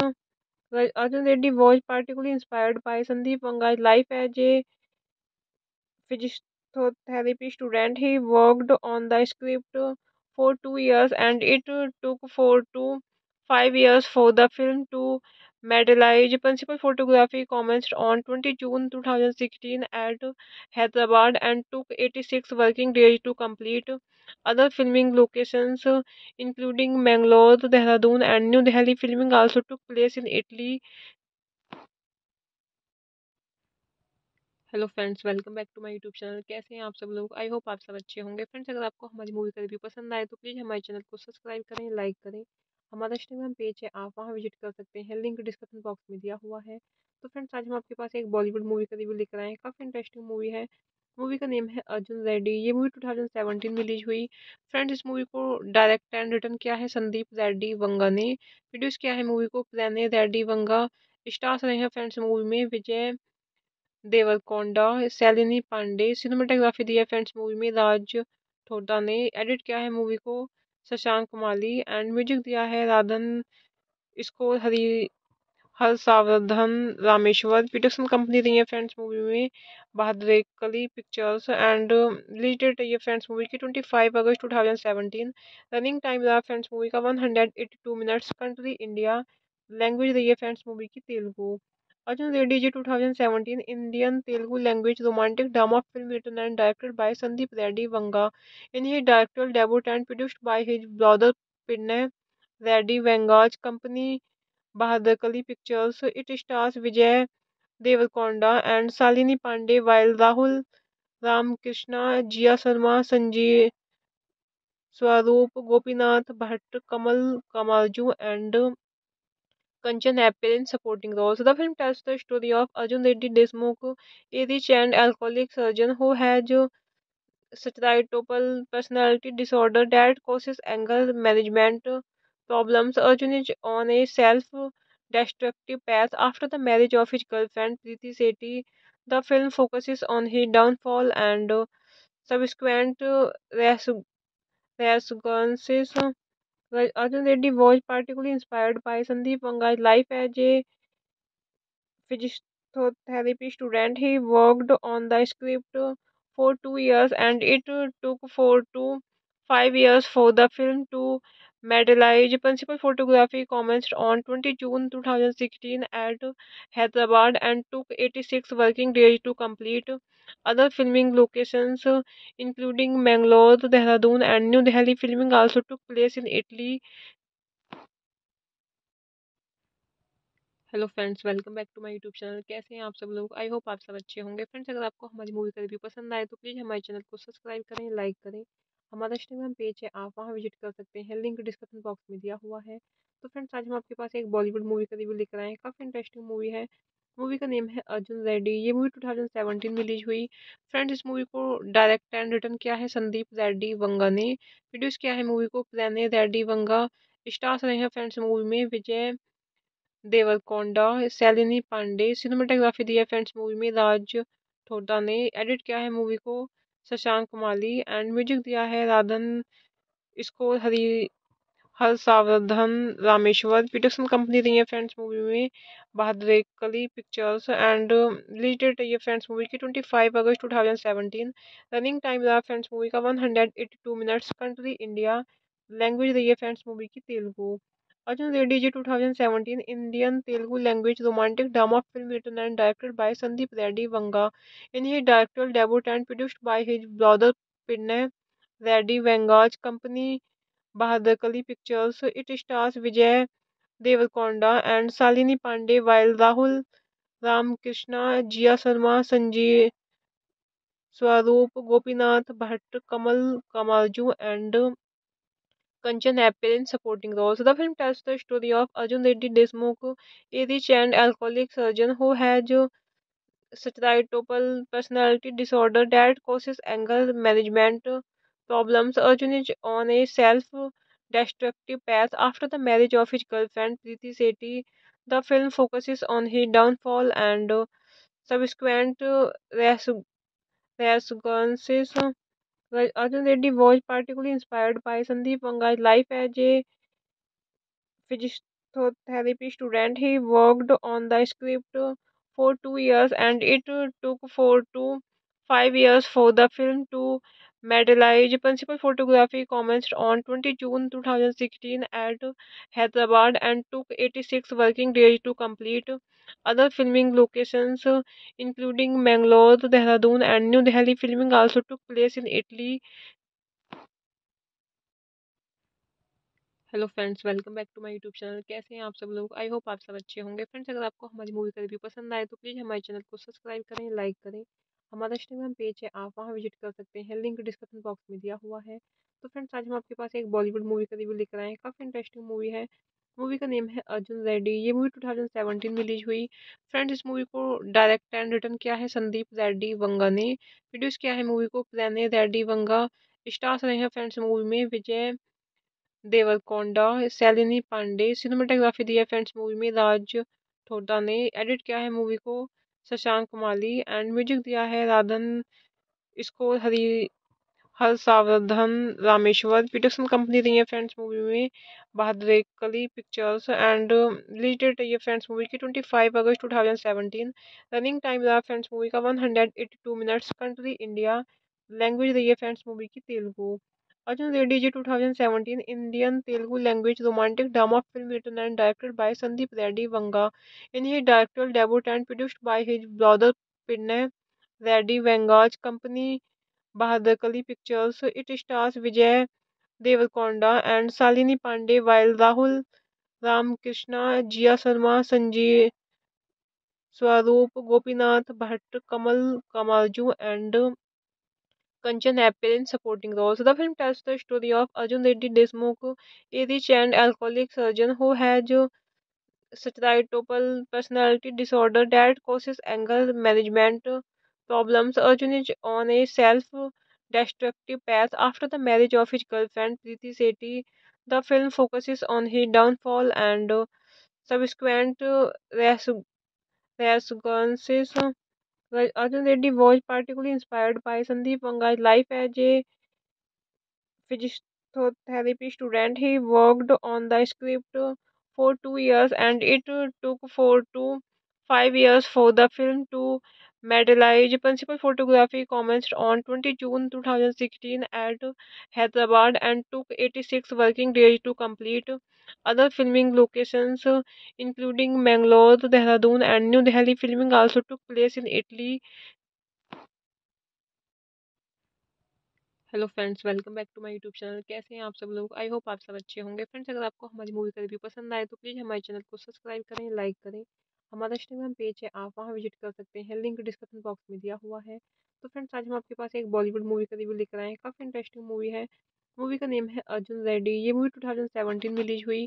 Arjun Reddy was particularly inspired by Sandeep Vanga's life as a physiotherapy student. He worked on the script for two years and it took for two five years for the film to materialise principal photography commence on twenty June two thousand sixteen at Hyderabad and took eighty six working days to complete other filming locations including Mangalore Dehradun and New Delhi filming also took place in Italy hello friends welcome back to my YouTube channel कैसे हैं आप सब लोग आई होप आप सब अच्छे होंगे फ्रेंड्स अगर आपको हमारी मूवी का रिव्यू पसंद आए तो प्लीज़ हमारे चैनल को सब्सक्राइब करें लाइक करें हमारा इंस्टाग्राम पेज है आप वहाँ विजिट कर सकते हैं लिंक डिस्क्रिप्शन बॉक्स में दिया हुआ है तो फ्रेंड्स आज हम आपके पास एक बॉलीवुड मूवी का रिव्यू लेकर आए हैं काफ़ी इंटरेस्टिंग मूवी है मूवी का नेम है अर्जुन रेड्डी ये मूवी 2017 में रिलीज हुई फ्रेंड्स इस मूवी को डायरेक्ट एंड रिटर्न किया है संदीप रेड्डी वंगा ने प्रोड्यूस किया है मूवी को प्रेने रेड्डी वंगा स्टार्स रहे हैं फ्रेंड्स मूवी में विजय देवरकोंडा सैलिनी पांडे सिनेमाटोग्राफी दी है फ्रेंड्स मूवी में राज ठोडा ने एडिट किया है मूवी को शशांक माली एंड म्यूजिक दिया है राधन इसको हरी हर सावधन रामेश्वर प्रोडक्शन कंपनी रही है फ्रेंड्स मूवी में बहादुर कली पिक्चर्स एंड रिलेटेड रही है फ्रेंड्स मूवी की ट्वेंटी फाइव अगस्त two thousand seventeen running time रहा फ्रेंड्स मूवी का one hundred eighty two minutes country India language रही है फ्रेंड्स मूवी की Telugu Arjun Reddy Ji 2017 Indian Telugu language romantic drama film written and directed by Sandeep Reddy Vanga. In his directorial debut and produced by his brother Pinay Reddy Vanga's company Bahadakali Pictures, it stars Vijay Devkonda and Salini Pandey while Rahul Ramkrishna, Jia Sharma, Sanjeev Swaroop, Gopinath Bhatt, Kamal Kamarju and Kanchan appear in supporting roles. The film tells the story of Arjun Reddy Desmukh, a rich and alcoholic surgeon who has stereotypical personality disorder that causes anger management problems. Arjun is on a self-destructive path after the marriage of his girlfriend Preeti Sethi. The film focuses on his downfall and subsequent resurgences. Arjun Reddy was particularly inspired by Sandeep Wanga's life as a physiotherapy student. He worked on the script for two years and it took four to five years for the film to materialize. Principal photography commenced on 20 June 2016 at Hyderabad and took 86 working days to complete. Other filming locations uh, including Mangalore, Dehradun and New Delhi filming also took place in Italy. Hello friends welcome back to my YouTube channel कैसे हैं आप सब लोग आई होप आप सब अच्छे होंगे फ्रेंड्स अगर आपको हमारी मूवी का रिव्यू पसंद आए तो प्लीज़ हमारे चैनल को सब्सक्राइब करें लाइक करें हमारा इंस्टाग्राम पेज है आप वहां विजिट कर सकते हैं लिंक डिस्क्रिप्शन बॉक्स में दिया हुआ है तो फ्रेंड्स आज हम आपके पास एक बॉलीवुड मूवी का रिव्यू लेकर आए हैं काफ़ी इंटरेस्टिंग मूवी है मूवी का नेम है अर्जुन रेड्डी ये मूवी 2017 में रिलीज हुई फ्रेंड्स इस मूवी को डायरेक्ट एंड रिटर्न किया है संदीप रेड्डी वंगा ने प्रोड्यूस किया है मूवी को प्रेने रेड्डी वंगा स्टार्स रहे हैं फ्रेंड्स मूवी में विजय देवरकोंडा सैलिनी पांडे सिनेमाटोग्राफी दी है फ्रेंड्स मूवी में राज ठोडा ने एडिट किया है मूवी को शशांक माली एंड म्यूजिक दिया है राधन इसको हरी हर सावधान रामेश्वर पीटरसन कंपनी रही है फ्रेंड्स मूवी में बहादुर कली पिक्चर्स एंड रिलेटेड डेट रही है फ्रेंड्स मूवी की 25 अगस्त 2017 रनिंग टाइम रहा फ्रेंड्स मूवी का 182 मिनट्स कंट्री इंडिया लैंग्वेज रही है फ्रेंड्स मूवी की Telugu Arjun Reddy ji two thousand Indian Telugu language romantic drama film written and directed by Sandeep Reddy Vanga in he director debut and produced by his brother पिन्ने Reddy Vanga's company Bahadur Kali Pictures. It stars Vijay Deverakonda and Salini Pandey, while Rahul Ram Krishna, Jia Sharma, Sanjay Swaroop, Gopinath Bhatt, Kamal Kamalju, and Kanchan appear in supporting roles. The film tells the story of Arjun Reddy Desmukh, a rich and alcoholic surgeon who has stereotypal personality disorder that causes anger management problems, Arjun is on a self destructive path after the marriage of his girlfriend Preeti Sethi. The film focuses on his downfall and uh, subsequent uh, resurgences. Arjun Reddy was particularly inspired by Sandeep Vanga's life as a physiotherapy student. He worked on the script for two years and it took for two five years for the film to materialise principal photography commence on twenty June two thousand sixteen at Hyderabad and took eighty six working days to complete other filming locations including Mangalore Dehradun and New Delhi filming also took place in Italy hello friends welcome back to my YouTube channel कैसे हैं आप सब लोग आई होप आप सब अच्छे होंगे फ्रेंड्स अगर आपको हमारी मूवी का रिव्यू पसंद आए तो प्लीज़ हमारे चैनल को सब्सक्राइब करें लाइक करें हमारा इंस्टाग्राम पेज है आप वहाँ विजिट कर सकते हैं लिंक डिस्क्रिप्शन बॉक्स में दिया हुआ है तो फ्रेंड्स आज हम आपके पास एक बॉलीवुड मूवी का रिव्यू लेकर आए हैं काफ़ी इंटरेस्टिंग मूवी है मूवी का नेम है अर्जुन रेड्डी ये मूवी 2017 में रिलीज हुई फ्रेंड्स इस मूवी को डायरेक्ट एंड रिटर्न किया है संदीप रेड्डी वंगा ने प्रोड्यूस किया है मूवी को प्रेने रेड्डी वंगा स्टार्स रहे हैं फ्रेंड्स मूवी में विजय देवरकोंडा सैलिनी पांडे सिनेमाटोग्राफी दी है फ्रेंड्स मूवी में राज ठोडा ने एडिट किया है मूवी को शशांक माली एंड म्यूजिक दिया है राधन इसको हरी हर सावधन रामेश्वर प्रोडक्शन कंपनी रही है फ्रेंड्स मूवी में बहादुर कली पिक्चर्स एंड रिलेटेड रही है फ्रेंड्स मूवी की ट्वेंटी फाइव अगस्त two thousand seventeen running time रहा फ्रेंड्स मूवी का one hundred eighty two minutes country India language रही है फ्रेंड्स मूवी की Telugu Arjun Reddy 2017 Indian Telugu language romantic drama film written and directed by Sandeep Reddy Vanga. In his directorial debut and produced by his brother Pinay Reddy Vanga's company Bahadakali Pictures, it stars Vijay Deverakonda and Shalini Pandey, while Rahul Ramakrishna, Jia Sharma, Sanjay Swaroop, Gopinath Bhatt, Kamal Kamarju, and Kanchan appear in supporting roles. The film tells the story of Arjun Reddy Desmukh, a rich and alcoholic surgeon who has stereotypical personality disorder that causes anger management problems. Arjun is on a self-destructive path after the marriage of his girlfriend Preeti Sethi. The film focuses on his downfall and subsequent resurgences. Arjun Reddy was particularly inspired by Sandeep Wanga's life as a physiotherapy student. He worked on the script for two years and it took four to five years for the film to materialize. Principal photography commenced on 20 June 2016 at Hyderabad and took 86 working days to complete. Other filming locations uh, including Mangalore, Dehradun and New Delhi filming also took place in Italy. Hello friends welcome back to my YouTube channel कैसे हैं आप सब लोग आई होप आप सब अच्छे होंगे फ्रेंड्स अगर आपको हमारी मूवी का रिव्यू पसंद आए तो प्लीज़ हमारे चैनल को सब्सक्राइब करें लाइक करें हमारा इंस्टाग्राम पेज है आप वहाँ विजिट कर सकते हैं लिंक डिस्क्रिप्शन बॉक्स में दिया हुआ है तो फ्रेंड्स आज हम आपके पास एक बॉलीवुड मूवी का रिव्यू लेकर आए हैं काफ़ी इंटरेस्टिंग मूवी है मूवी का नेम है अर्जुन रेड्डी ये मूवी 2017 में रिलीज हुई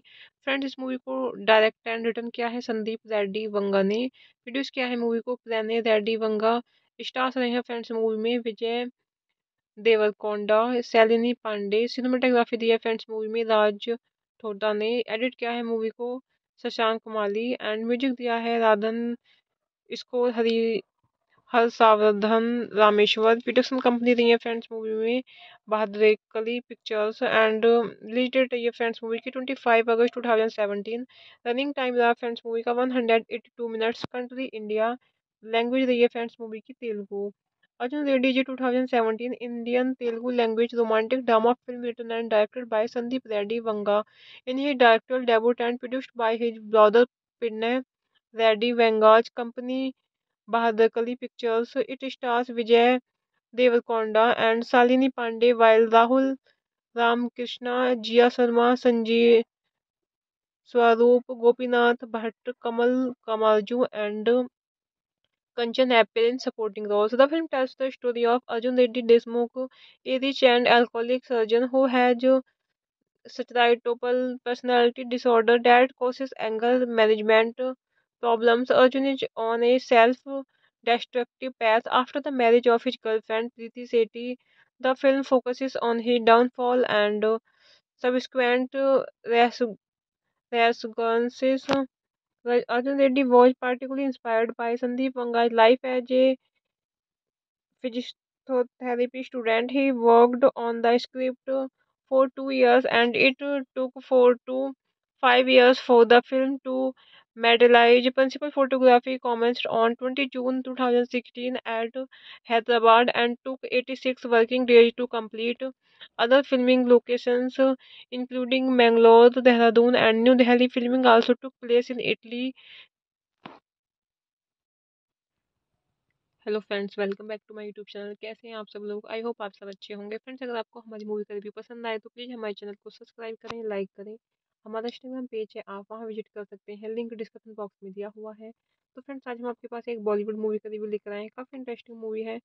फ्रेंड्स इस मूवी को डायरेक्ट एंड रिटर्न किया है संदीप रेड्डी वंगा ने प्रोड्यूस किया है मूवी को प्रेने रेड्डी वंगा स्टार्स रहे हैं फ्रेंड्स मूवी में विजय देवरकोंडा सैलिनी पांडे सिनेमाटोग्राफी दी है फ्रेंड्स मूवी में राज ठोडा ने एडिट किया है मूवी को शशांक माली एंड म्यूजिक दिया है राधन इसको हरी हर सावधान रामेश्वर पीटरसन कंपनी रही है फ्रेंड्स मूवी में बहादुर कली पिक्चर्स एंड रिलेटेड डेट रही है फ्रेंड्स मूवी की ट्वेंटी फाइव अगस्त two thousand seventeen running time रहा फ्रेंड्स मूवी का one hundred eighty two minutes country India language रही है फ्रेंड्स मूवी की Telugu Arjun Reddy ji two thousand Indian Telugu language romantic drama film written and directed by Sandeep Reddy Vanga in he director debut and produced by his brother पिन्ने Reddy Vanga's company Bahadur Kali pictures. It stars Vijay Devarakonda and Salini Pandey, while Rahul Ram Krishna, Jia Sharma, Sanjay Swaroop, Gopinath Bhatt, Kamal Kamalju, and Kanchan appear in supporting roles. The film tells the story of Arjun Reddy Desmukh, a rich and alcoholic surgeon who has stereotypal personality disorder that causes anger management problems, Arjun is on a self destructive path after the marriage of his girlfriend Preeti Sethi. The film focuses on his downfall and uh, subsequent uh, resurgences. Arjun Reddy was particularly inspired by Sandeep Vanga's life as a physiotherapy student. He worked on the script for two years and it took for two five years for the film to materialise principal photography commence on twenty June two thousand sixteen at Hyderabad and took eighty six working days to complete other filming locations including Mangalore Dehradun and New Delhi filming also took place in Italy hello friends welcome back to my YouTube channel कैसे हैं आप सब लोग आई होप आप सब अच्छे होंगे फ्रेंड्स अगर आपको हमारी मूवी का रिव्यू पसंद आए तो प्लीज़ हमारे चैनल को सब्सक्राइब करें लाइक करें हमारा इंस्टाग्राम पेज है आप वहाँ विजिट कर सकते हैं लिंक डिस्क्रिप्शन बॉक्स में दिया हुआ है तो फ्रेंड्स आज हम आपके पास एक बॉलीवुड मूवी का रिव्यू लेकर आए हैं काफ़ी इंटरेस्टिंग मूवी है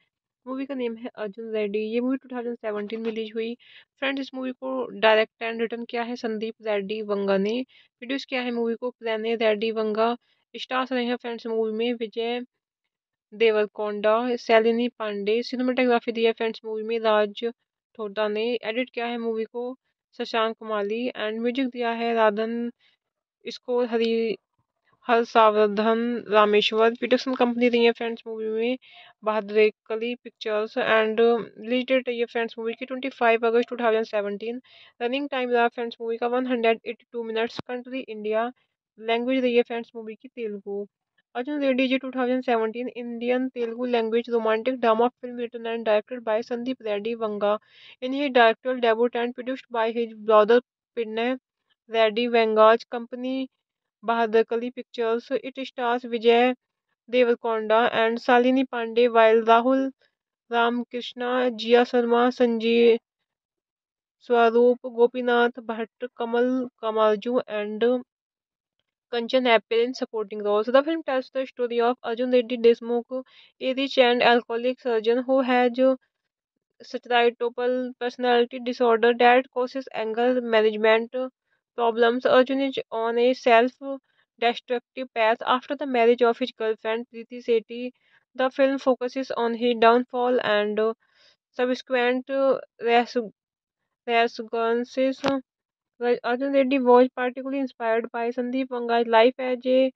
मूवी का नेम है अर्जुन रेड्डी ये मूवी 2017 में रिलीज हुई फ्रेंड्स इस मूवी को डायरेक्ट एंड रिटर्न किया है संदीप रेड्डी वंगा ने प्रोड्यूस किया है मूवी को प्रेने रेड्डी वंगा स्टार्स रहे हैं फ्रेंड्स मूवी में विजय देवरकोंडा सैलिनी पांडे सिनेमाटोग्राफी दी है फ्रेंड्स मूवी में राज ठोडा ने एडिट किया है मूवी को शशांक माली एंड म्यूजिक दिया है राधन इसको हरी हर सावधन रामेश्वर प्रोडक्शन कंपनी रही है फ्रेंड्स मूवी में बहादुर कली पिक्चर्स एंड रिलेटेड रही है फ्रेंड्स मूवी की ट्वेंटी फाइव अगस्त two thousand seventeen running time रहा फ्रेंड्स मूवी का one hundred eighty two minutes country India language रही है फ्रेंड्स मूवी की Telugu Arjun Reddy 2017 Indian Telugu language romantic drama film written and directed by Sandeep Reddy Vanga. In his directorial debut and produced by his brother Pinay Reddy Vanga's company Bahadakali Pictures, it stars Vijay Deverakonda and Shalini Pandey, while Rahul Ramakrishna, Jia Sharma, Sanjay Swaroop, Gopinath Bhatt, Kamal Kamarju, and Kanchan appear in supporting role the film tells the story of Arjun Reddy Deshmukh AD चैंड एल्कोहलिक सर्जन हो है जो सचराइटोपल personality disorder that causes anger management problems Arjun is on a self destructive path after the marriage of his girlfriend Preeti Shetty the film focus on he downfall and subsequent race resurgence Arjun Reddy was particularly inspired by Sandeep Wanga's life as a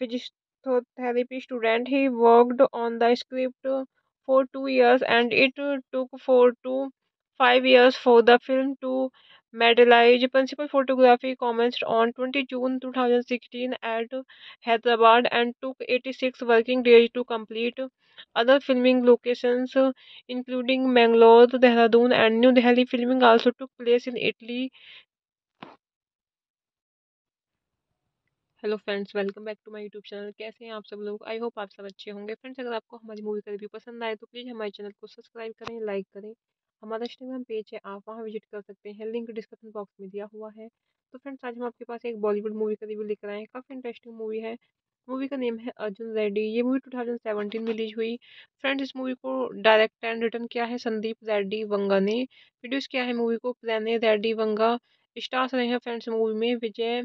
physiotherapy student. He worked on the script for two years and it took four to five years for the film to materialize. Principal photography commenced on 20 June 2016 at Hyderabad and took 86 working days to complete. Other filming locations uh, including Mangalore, Dehradun and New Delhi filming also took place in Italy. Hello friends welcome back to my YouTube channel कैसे हैं आप सब लोग आई होप आप सब अच्छे होंगे फ्रेंड्स अगर आपको हमारी मूवी का रिव्यू पसंद आए तो प्लीज़ हमारे चैनल को सब्सक्राइब करें लाइक करें हमारा इंस्टाग्राम पेज है आप वहां विजिट कर सकते हैं लिंक डिस्क्रिप्शन बॉक्स में दिया हुआ है तो फ्रेंड्स आज हम आपके पास एक बॉलीवुड मूवी का रिव्यू लेकर आए हैं काफ़ी इंटरेस्टिंग मूवी है मूवी का नेम है अर्जुन रेड्डी ये मूवी 2017 में रिलीज हुई फ्रेंड्स इस मूवी को डायरेक्ट एंड रिटर्न किया है संदीप रेड्डी वंगा ने प्रोड्यूस किया है मूवी को प्रेने रेड्डी वंगा स्टार्स रहे हैं फ्रेंड्स मूवी में विजय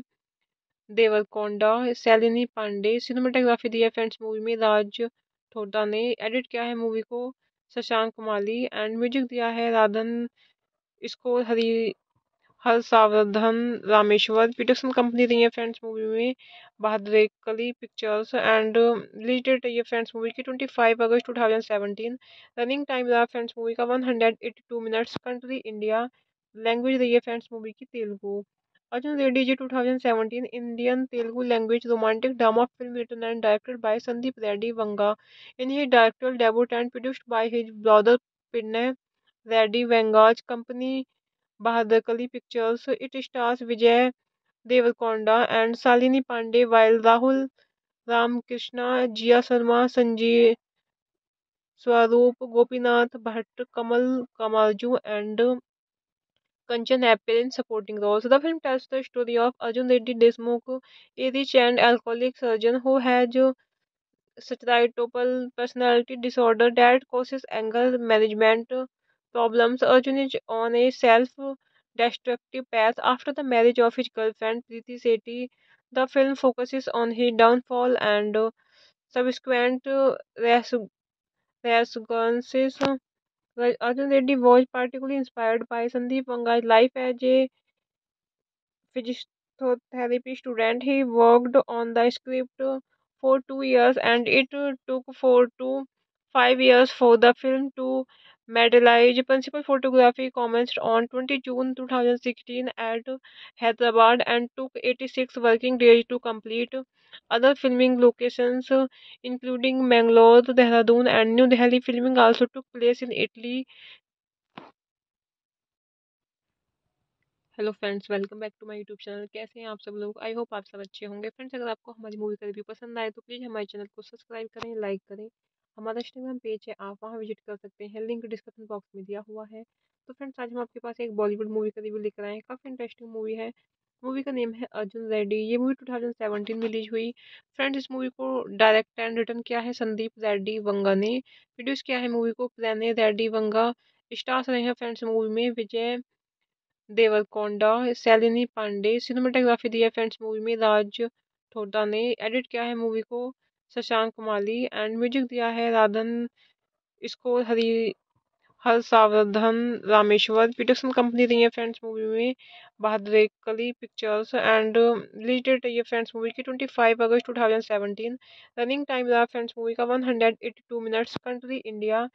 देवरकोंडा सैलिनी पांडे सिनेमाटोग्राफी दी है फ्रेंड्स मूवी में राज ठोडा ने एडिट किया है मूवी को शशांक माली एंड म्यूजिक दिया है राधन इसको हरी हर सावधान रामेश्वर पीटरसन कंपनी रही है फ्रेंड्स मूवी में बहादुर कली पिक्चर्स एंड रिलेटेड डेट रही है फ्रेंड्स मूवी की twenty five August two thousand seventeen running time रहा फ्रेंड्स मूवी का one hundred eighty two minutes country India language रही है फ्रेंड्स मूवी की Telugu Arjun Reddy ji two thousand Indian Telugu language romantic drama film written and directed by Sandeep Reddy Vanga in his director debut and produced by his brother पिन्ने Reddy Vanga's company Bahadur Kali Pictures. It stars Vijay Deverakonda and Salini Pandey, while Rahul Ram Krishna, Jia Sharma, Sanjay Swaroop, Gopinath Bhatt, Kamal Kamalju, and Kanchan appear in supporting roles. The film tells the story of Arjun Reddy Desmukh, a rich and alcoholic surgeon who has societal personality disorder that causes anger management problems, Arjun is on a self destructive path after the marriage of his girlfriend Preeti Sethi. The film focuses on his downfall and uh, subsequent uh, resurgences. Arjun Reddy was particularly inspired by Sandeep Vanga's life as a physiotherapy student. He worked on the script for two years and it took four to five years for the film to materialise principal photography commence on twenty June two thousand sixteen at Hyderabad and took eighty six working days to complete other filming locations including Mangalore Dehradun and New Delhi filming also took place in Italy hello friends welcome back to my YouTube channel कैसे हैं आप सब लोग आई होप आप सब अच्छे होंगे फ्रेंड्स अगर आपको हमारी मूवी का रिव्यू पसंद आए तो प्लीज़ हमारे चैनल को सब्सक्राइब करें लाइक करें हमारा इंस्टाग्राम पेज है आप वहाँ विजिट कर सकते हैं लिंक डिस्क्रिप्शन बॉक्स में दिया हुआ है तो फ्रेंड्स आज हम आपके पास एक बॉलीवुड मूवी का रिव्यू लेकर आए हैं काफ़ी इंटरेस्टिंग मूवी है मूवी का नेम है अर्जुन रेड्डी ये मूवी 2017 में रिलीज हुई फ्रेंड्स इस मूवी को डायरेक्ट एंड रिटर्न किया है संदीप रेड्डी वंगा ने प्रोड्यूस किया है मूवी को प्रेने रेड्डी वंगा स्टार्स रहे हैं फ्रेंड्स मूवी में विजय देवरकोंडा सैलिनी पांडे सिनेमाटोग्राफी दी है फ्रेंड्स मूवी में राज ठोडा ने एडिट किया है मूवी को शशांक माली एंड म्यूजिक दिया है राधन इसको हरी हर सावधन रामेश्वर प्रोडक्शन कंपनी रही है फ्रेंड्स मूवी में बहादुर कली पिक्चर्स एंड रिलेटेड रही है फ्रेंड्स मूवी की twenty five August two thousand seventeen running time रहा फ्रेंड्स मूवी का one hundred eighty two minutes country India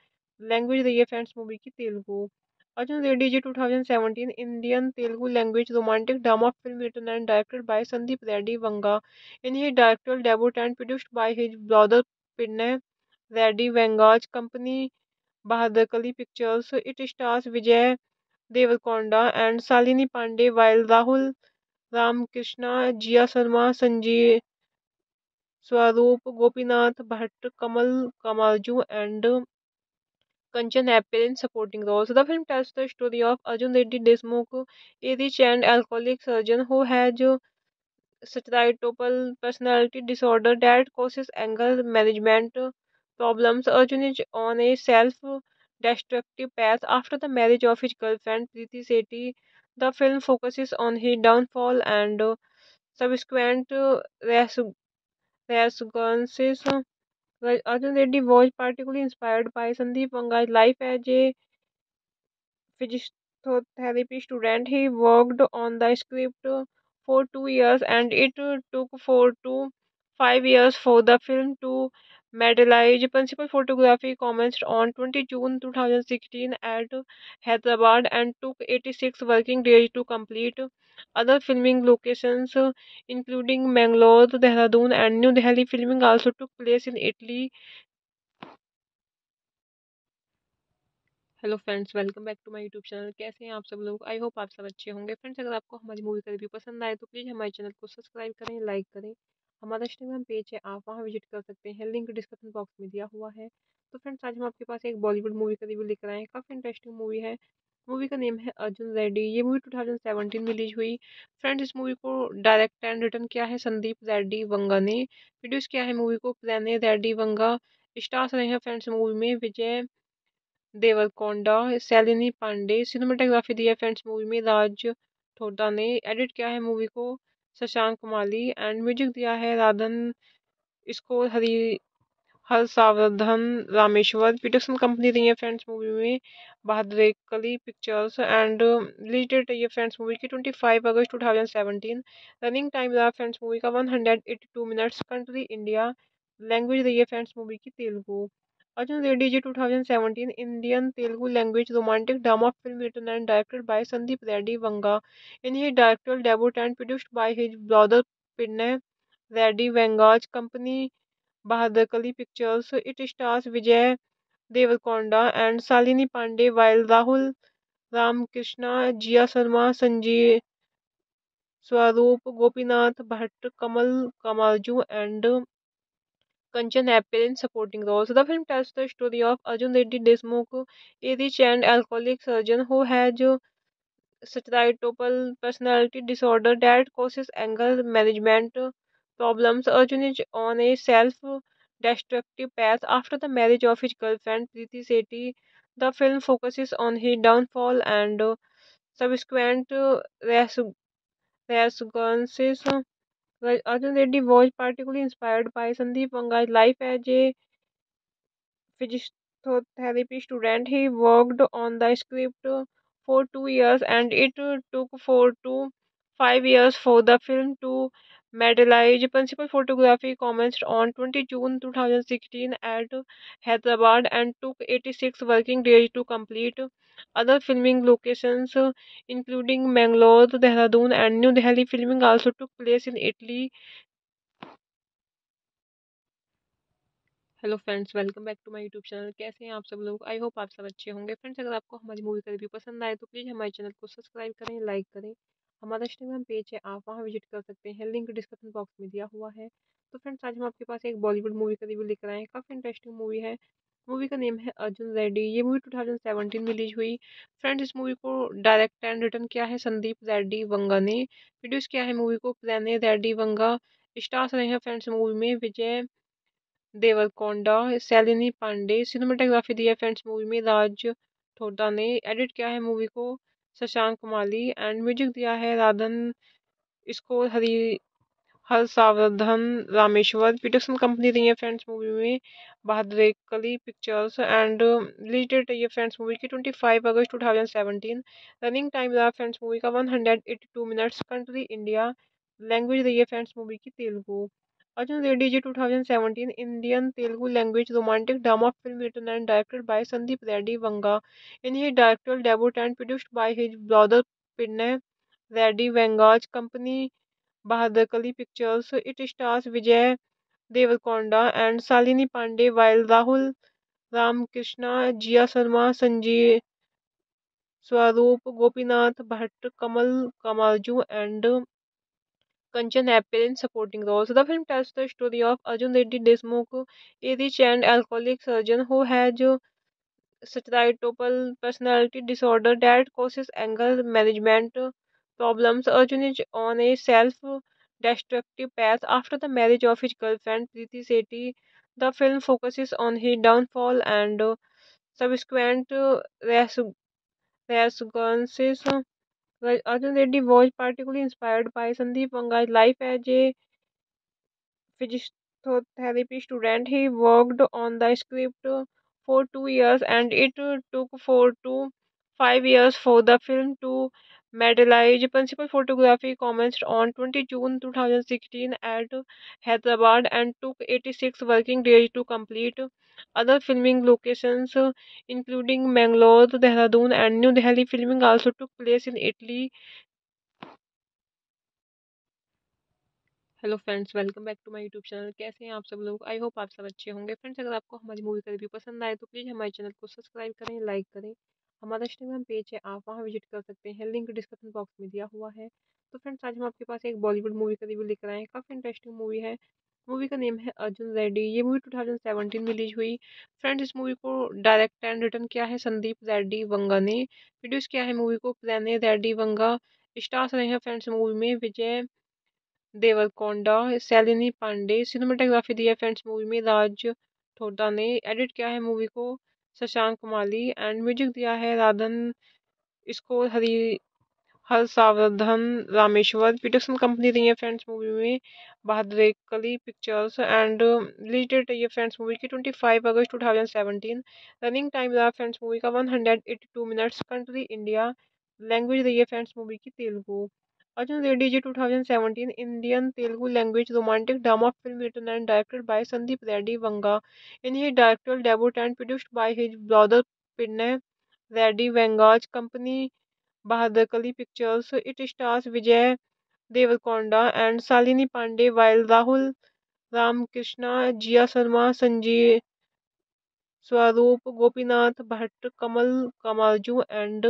language रही है फ्रेंड्स मूवी की Telugu Arjun Reddy 2017 Indian Telugu language romantic drama film written and directed by Sandeep Reddy Vanga. In his directorial debut and produced by his brother Pinay Reddy Vanga's company Bahadakali Pictures, it stars Vijay Deverakonda and Salini Pandey, while Rahul Ramakrishna, Jia Sharma, Sanjeev Swaroop, Gopinath Bhatt, Kamal Kamarju, and Kanchan appear in supporting roles. The film tells the story of Arjun Reddy Desmukh, a rich and alcoholic surgeon who has stereotypical personality disorder that causes anger management problems. Arjun is on a self-destructive path after the marriage of his girlfriend Preeti Sethi. The film focuses on his downfall and subsequent resurgences. Arjun Reddy was particularly inspired by Sandeep Wanga's life as a physiotherapy student. He worked on the script for two years and it took four to five years for the film to materialize. Principal photography commenced on 20 June 2016 at Hyderabad and took 86 working days to complete. Other filming locations uh, including Mangalore, Dehradun and New Delhi filming also took place in Italy. Hello friends welcome back to my YouTube channel कैसे हैं आप सब लोग आई होप आप सब अच्छे होंगे फ्रेंड्स अगर आपको हमारी मूवी का रिव्यू पसंद आए तो प्लीज़ हमारे चैनल को सब्सक्राइब करें लाइक करें हमारा इंस्टाग्राम पेज है आप वहां विजिट कर सकते हैं लिंक डिस्क्रिप्शन बॉक्स में दिया हुआ है तो फ्रेंड्स आज हम आपके पास एक बॉलीवुड मूवी का रिव्यू लेकर आए हैं काफ़ी इंटरेस्टिंग मूवी है मूवी का नेम है अर्जुन रेड्डी ये मूवी 2017 में रिलीज हुई फ्रेंड्स इस मूवी को डायरेक्ट एंड रिटर्न किया है संदीप रेड्डी वंगा ने प्रोड्यूस किया है मूवी को प्रेने रेड्डी वंगा स्टार्स रहे हैं फ्रेंड्स मूवी में विजय देवरकोंडा सैलिनी पांडे सिनेमाटोग्राफी दी है फ्रेंड्स मूवी में राज ठोडा ने एडिट किया है मूवी को शशांक माली एंड म्यूजिक दिया है राधन इसको हरी हर सावधान रामेश्वर पीटरसन कंपनी रही है फ्रेंड्स मूवी में बहादुर कली पिक्चर्स एंड रिलेटेड डेट रही है फ्रेंड्स मूवी की twenty five August two thousand seventeen running time रहा फ्रेंड्स मूवी का one hundred eighty two minutes country India language रही है फ्रेंड्स मूवी की Telugu Arjun Reddy ji two thousand Indian Telugu language romantic drama film written and directed by Sandeep Reddy Vanga in his director debut and produced by his brother पिन्ने Reddy Vanga's company Bahadur Kali pictures. It stars Vijay Devarakonda and Salini Pandey, while Rahul Ram Krishna, Jia Sharma, Sanjay Swaroop, Gopinath Bhatt, Kamal Kamalju, and Kanchan appear in supporting roles. The film tells the story of Arjun Reddy Desmukh, a rich and alcoholic surgeon who has stereotypal personality disorder that causes anger management problems, Arjun is on a self destructive path after the marriage of his girlfriend Preeti Sethi. The film focuses on his downfall and uh, subsequent uh, resurgences. Arjun Reddy was particularly inspired by Sandeep Vanga's life as a physiotherapy student. He worked on the script for two years and it took four to five years for the film to materialise principal photography commence on twenty June two thousand sixteen at Hyderabad and took eighty six working days to complete other filming locations including Mangalore Dehradun and New Delhi filming also took place in Italy hello friends welcome back to my YouTube channel कैसे हैं आप सब लोग आई होप आप सब अच्छे होंगे फ्रेंड्स अगर आपको हमारी मूवी का रिव्यू पसंद आए तो प्लीज़ हमारे चैनल को सब्सक्राइब करें लाइक करें हमारा इंस्टाग्राम पेज है आप वहाँ विजिट कर सकते हैं लिंक डिस्क्रिप्शन बॉक्स में दिया हुआ है तो फ्रेंड्स आज हम आपके पास एक बॉलीवुड मूवी का रिव्यू लेकर आए हैं काफ़ी इंटरेस्टिंग मूवी है मूवी का नेम है अर्जुन रेड्डी ये मूवी 2017 में रिलीज हुई फ्रेंड्स इस मूवी को डायरेक्ट एंड रिटर्न किया है संदीप रेड्डी वंगा ने प्रोड्यूस किया है मूवी को प्रेने रेड्डी वंगा स्टार्स रहे हैं फ्रेंड्स मूवी में विजय देवरकोंडा सैलिनी पांडे सिनेमाटोग्राफी दी है फ्रेंड्स मूवी में राज ठोडा ने एडिट किया है मूवी को शशांक माली एंड म्यूजिक दिया है राधन इसको हरी हर सावधन रामेश्वर प्रोडक्शन कंपनी रही है फ्रेंड्स मूवी में बहादुर कली पिक्चर्स एंड रिलेटेड रही है फ्रेंड्स मूवी की twenty five August two thousand seventeen running time रहा फ्रेंड्स मूवी का one hundred eighty two minutes country India language रही है फ्रेंड्स मूवी की Telugu Arjun Reddy Ji 2017 Indian Telugu language romantic drama film written and directed by Sandeep Reddy Vanga. In his directorial debut and produced by his brother Pinay Reddy Vanga's company Bahadakali Pictures, it stars Vijay Devkonda and Salini Pandey while Rahul Ramakrishna, Jia Sharma, Sanjeev Swaroop, Gopinath Bhatt, Kamal Kamarju and Kanchan appear in supporting roles. The film tells the story of Arjun Reddy Desmukh, a rich and alcoholic surgeon who has stereotypical personality disorder that causes anger management problems. Arjun is on a self-destructive path after the marriage of his girlfriend Preeti Sethi. The film focuses on his downfall and subsequent resurgences. Arjun Reddy was particularly inspired by Sandeep Wanga's life as a physiotherapy student. He worked on the script for two years and it took four to five years for the film to materialize. Principal photography commenced on 20 June 2016 at Hyderabad and took 86 working days to complete. Other filming locations uh, including Mangalore, Dehradun and New Delhi filming also took place in Italy. Hello friends welcome back to my YouTube channel कैसे हैं आप सब लोग आई होप आप सब अच्छे होंगे फ्रेंड्स अगर आपको हमारी मूवी का रिव्यू पसंद आए तो प्लीज़ हमारे चैनल को सब्सक्राइब करें लाइक करें हमारा इंस्टाग्राम पेज है आप वहाँ विजिट कर सकते हैं लिंक डिस्क्रिप्शन बॉक्स में दिया हुआ है तो फ्रेंड्स आज हम आपके पास एक बॉलीवुड मूवी का रिव्यू लेकर आए हैं काफ़ी इंटरेस्टिंग मूवी है मूवी का नेम है अर्जुन रेड्डी ये मूवी 2017 में रिलीज हुई फ्रेंड्स इस मूवी को डायरेक्ट एंड रिटर्न किया है संदीप रेड्डी वंगा ने प्रोड्यूस किया है मूवी को प्रेने रेड्डी वंगा स्टार्स रहे हैं फ्रेंड्स मूवी में विजय देवरकोंडा सैलिनी पांडे सिनेमाटोग्राफी दी है फ्रेंड्स मूवी में राज ठोडा ने एडिट किया है मूवी को शशांक माली एंड म्यूजिक दिया है राधन इसको हरी हर सावधान रामेश्वर पीटरसन कंपनी रही है फ्रेंड्स मूवी में बहादुर कली पिक्चर्स एंड रिलेटेड डेट रही है फ्रेंड्स मूवी की twenty five August two thousand seventeen running time रहा फ्रेंड्स मूवी का one hundred eighty two minutes country India language रही है फ्रेंड्स मूवी की Telugu Arjun Reddy ji two thousand Indian Telugu language romantic drama film written and directed by Sandeep Reddy Vanga in his director debut and produced by his brother पिन्ने Reddy Vanga's company Bahadur Kali pictures. It stars Vijay Devarakonda and Salini Pandey, while Rahul Ram Krishna, Jia Sharma, Sanjay Swaroop, Gopinath Bhatt, Kamal Kamalju, and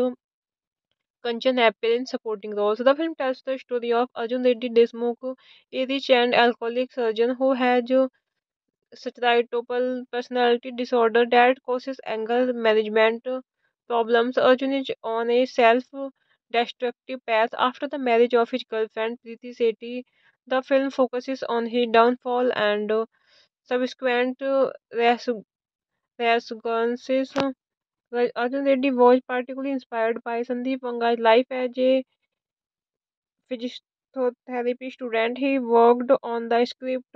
Kanchan appear in supporting roles. The film tells the story of Arjun Reddy Desmukh, a rich and alcoholic surgeon who has stereotypal personality disorder that causes anger management problems, Arjun is on a self destructive path after the marriage of his girlfriend Preeti Sethi. The film focuses on his downfall and uh, subsequent uh, resurgences. Arjun Reddy was particularly inspired by Sandeep Vanga's life as a physiotherapy student. He worked on the script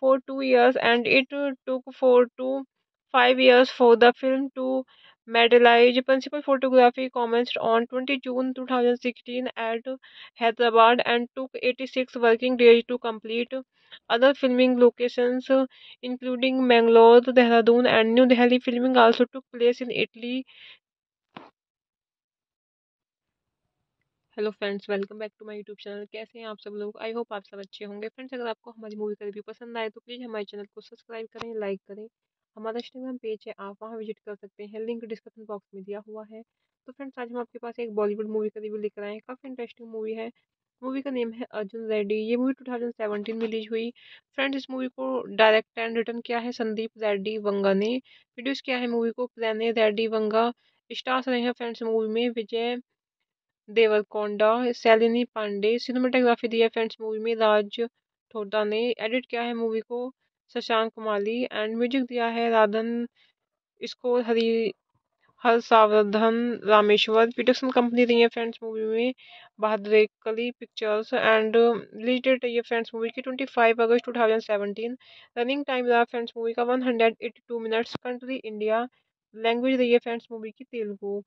for two years and it took four to five years for the film to materialise principal photography commence on twenty June two thousand sixteen at Hyderabad and took eighty six working days to complete other filming locations including Mangalore Dehradun and New Delhi filming also took place in Italy hello friends welcome back to my YouTube channel कैसे हैं आप सब लोग आई होप आप सब अच्छे होंगे फ्रेंड्स अगर आपको हमारी मूवी का रिव्यू पसंद आए तो प्लीज़ हमारे चैनल को सब्सक्राइब करें लाइक करें हमारा इंस्टाग्राम पेज है आप वहाँ विजिट कर सकते हैं लिंक डिस्क्रिप्शन बॉक्स में दिया हुआ है तो फ्रेंड्स आज हम आपके पास एक बॉलीवुड मूवी का रिव्यू लेकर आए हैं काफ़ी इंटरेस्टिंग मूवी है मूवी का नेम है अर्जुन रेड्डी ये मूवी 2017 में रिलीज हुई फ्रेंड्स इस मूवी को डायरेक्ट एंड रिटर्न किया है संदीप रेड्डी वंगा ने प्रोड्यूस किया है मूवी को प्रेने रेड्डी वंगा स्टार्स रहे हैं फ्रेंड्स मूवी में विजय देवरकोंडा सैलिनी पांडे सिनेमाटोग्राफी दी है फ्रेंड्स मूवी में राज ठोडा ने एडिट किया है मूवी को शशांक माली एंड म्यूजिक दिया है राधन इसको हरी हर सावधन रामेश्वर प्रोडक्शन कंपनी रही है फ्रेंड्स मूवी में बहादुर कली पिक्चर्स एंड रिलेटेड रही है फ्रेंड्स मूवी की twenty five August two thousand seventeen running time रहा फ्रेंड्स मूवी का one hundred eighty two minutes country India language रही है फ्रेंड्स मूवी की Telugu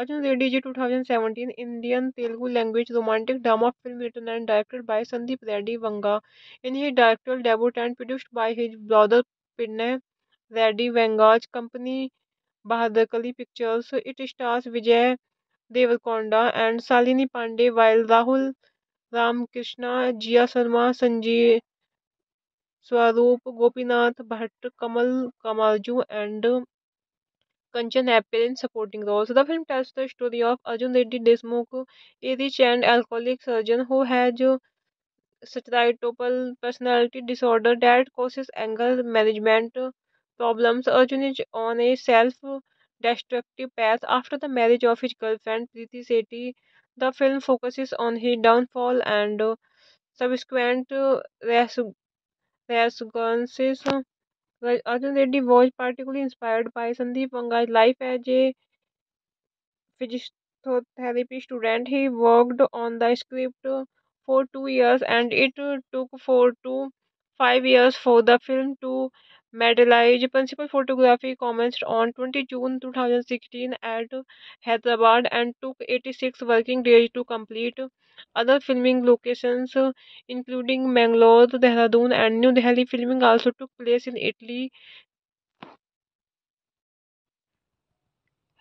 Arjun Reddy Ji 2017 Indian Telugu language romantic drama film written and directed by Sandeep Reddy Vanga. In his directorial debut and produced by his brother Pinay Reddy Vanga's company Bahadakali Pictures, it stars Vijay Devkonda and Salini Pandey while Rahul Ramakrishna, Jia Sharma, Sanjeev Swaroop, Gopinath Bhatt, Kamal Kamarju and Kanchan appear in supporting roles. The film tells the story of Arjun Reddy Desmukh, a rich and alcoholic surgeon who has stereotypical personality disorder that causes anger management problems. Arjun is on a self-destructive path after the marriage of his girlfriend Preeti Sethi. The film focuses on his downfall and subsequent resurgences. Arjun Reddy was particularly inspired by Sandeep Wanga's life as a physiotherapy student. He worked on the script for two years and it took four to five years for the film to materialize. Principal photography commenced on 20 June 2016 at Hyderabad and took 86 working days to complete. Other filming locations uh, including Mangalore, Dehradun and New Delhi filming also took place in Italy.